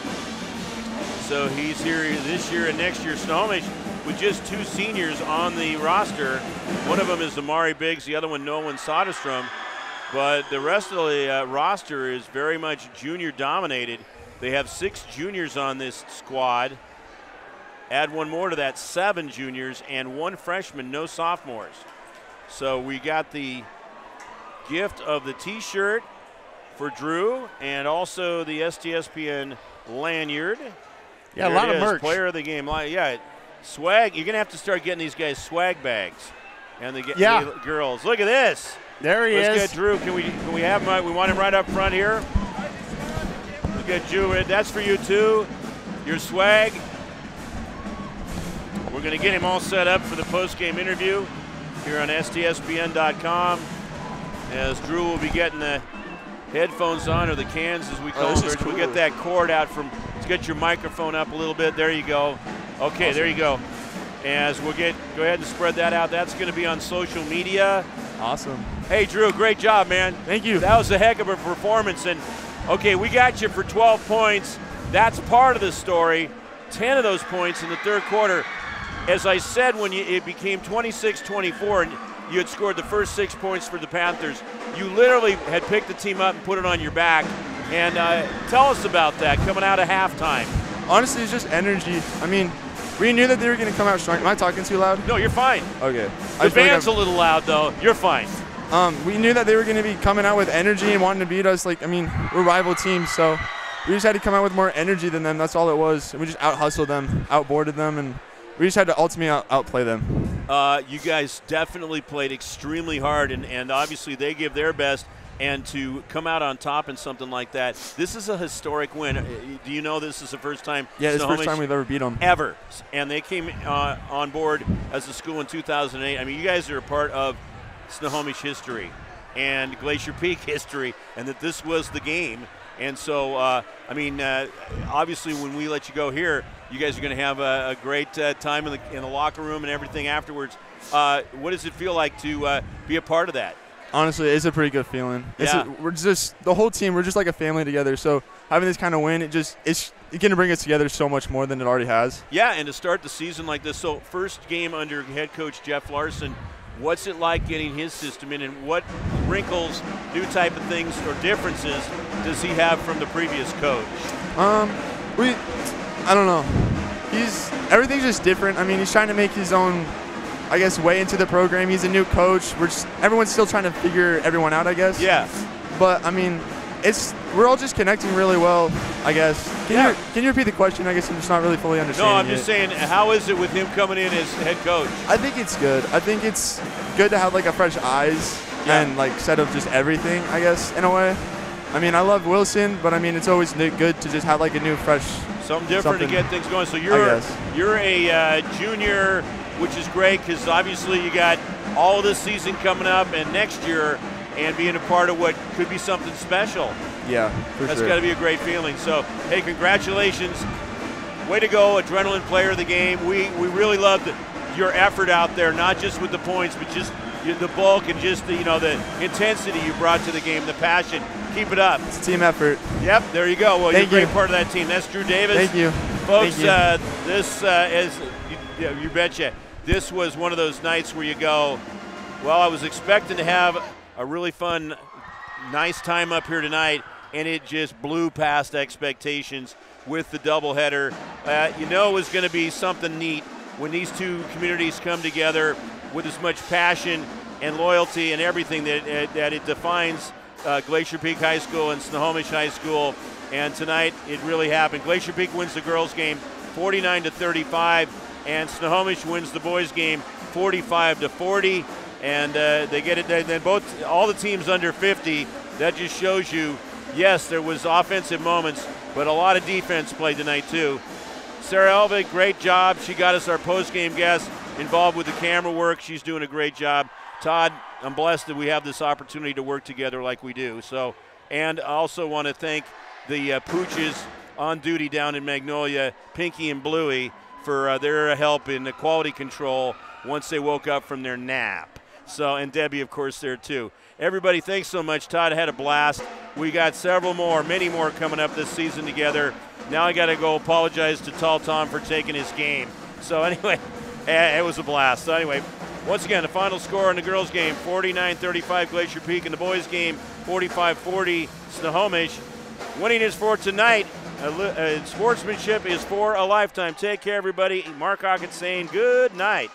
So he's here this year and next year. Snohomish with just two seniors on the roster. One of them is Amari Biggs, the other one Nolan Soderstrom. But the rest of the uh, roster is very much junior dominated. They have six juniors on this squad. Add one more to that, seven juniors and one freshman, no sophomores. So we got the gift of the T-shirt for Drew and also the STSPN lanyard. Yeah, a lot of is, merch. Player of the game. Yeah, swag. You're gonna have to start getting these guys swag bags, and the, Yeah. the girls. Look at this. There he Let's is. get Drew. Can we can we have him? We want him right up front here. Look at Drew. That's for you too. Your swag. We're going to get him all set up for the post-game interview here on STSPN.com. As Drew will be getting the headphones on, or the cans as we Oh, call this them. We'll get that cord out from. Let's get your microphone up a little bit. There you go. Okay, there you go. As we'll get, go ahead and spread that out. That's going to be on social media. Awesome. Hey, Drew, great job, man. Thank you. That was a heck of a performance. And okay, we got you for 12 points. That's part of the story. 10 of those points in the third quarter. As I said, when you, it became 26 24 and you had scored the first six points for the Panthers, you literally had picked the team up and put it on your back. And uh, tell us about that coming out of halftime. Honestly, it's just energy. I mean, we knew that they were going to come out strong. Am I talking too loud? No, you're fine. Okay. The feel like band's a little loud, though. You're fine. Um, we knew that they were going to be coming out with energy and wanting to beat us. Like, I mean, we're rival teams, so we just had to come out with more energy than them. That's all it was. And we just out hustled them, outboarded them, and we just had to ultimately out- outplay them. Uh, you guys definitely played extremely hard, and, and obviously they give their best. And to come out on top in something like that, this is a historic win. Uh, Do you know this is the first time? Yeah, it's the first time we've ever beat them. Ever. And they came uh, on board as a school in 2008. I mean, you guys are a part of Snohomish history and Glacier Peak history, and that this was the game. And so, uh, I mean, uh, obviously, when we let you go here, you guys are going to have a, a great uh, time in the, in the locker room and everything afterwards. Uh, what does it feel like to uh, be a part of that? Honestly, it's a pretty good feeling. It's Yeah. a- we're just the whole team. We're just like a family together. So having this kind of win, it just it's going to bring us together so much more than it already has. Yeah, and to start the season like this, so first game under head coach Jeff Larson, what's it like getting his system in, and what wrinkles, new type of things, or differences does he have from the previous coach? Um, we, I don't know. He's everything's just different. I mean, he's trying to make his own, I guess, way into the program. He's a new coach. We're just everyone's still trying to figure everyone out. I guess. Yeah. But I mean, it's we're all just connecting really well. I guess. Can Yeah. you can you repeat the question? I guess I'm just not really fully understanding. No. I'm just it. saying, how is it with him coming in as head coach? I think it's good. I think it's good to have like a fresh eyes and like set of just everything. I guess in a way. I mean, I love Wilson, but I mean, it's always good to just have like a new, fresh. Something different something. to get things going. So you're you're a uh, junior, which is great because obviously you got all this season coming up and next year, and being a part of what could be something special. Yeah, for That's sure. got to be a great feeling. So, hey, congratulations. Way to go, adrenaline player of the game. We, we really loved your effort out there, not just with the points, but just the bulk and just the, you know the intensity you brought to the game, the passion. Keep it up. It's a team effort. Yep, there you go. Well, Thank you're a great you. part of that team. That's Drew Davis. Thank you. Folks, Thank you. Uh, this uh, is, you, yeah, you betcha, this was one of those nights where you go, well, I was expecting to have a really fun, nice time up here tonight, and it just blew past expectations with the doubleheader. Uh, you know it was going to be something neat when these two communities come together with as much passion and loyalty and everything that, uh, that it defines uh, Glacier Peak High School and Snohomish High School. And tonight it really happened. Glacier Peak wins the girls' game 49 to 35, and Snohomish wins the boys' game 45 to 40. And uh, they get it. Then both all the teams under 50. That just shows you, yes, there was offensive moments, but a lot of defense played tonight too. Sarah Elvig, great job. She got us our post-game guest involved with the camera work. She's doing a great job. Todd, I'm blessed that we have this opportunity to work together like we do. So, and I also want to thank the uh, Pooches on duty down in Magnolia, Pinky and Bluey, for uh, their help in the quality control once they woke up from their nap. So, and Debbie, of course, there too. Everybody, thanks so much. Todd had a blast. We got several more, many more coming up this season together. Now I got to go apologize to Tall Tom for taking his game. So anyway, eh, it was a blast. So anyway, once again, the final score in the girls' game: 49-35 Glacier Peak, and the boys' game: 45-40 Snohomish. Winning is for tonight. Uh, sportsmanship is for a lifetime. Take care, everybody. Mark Aucutt saying good night.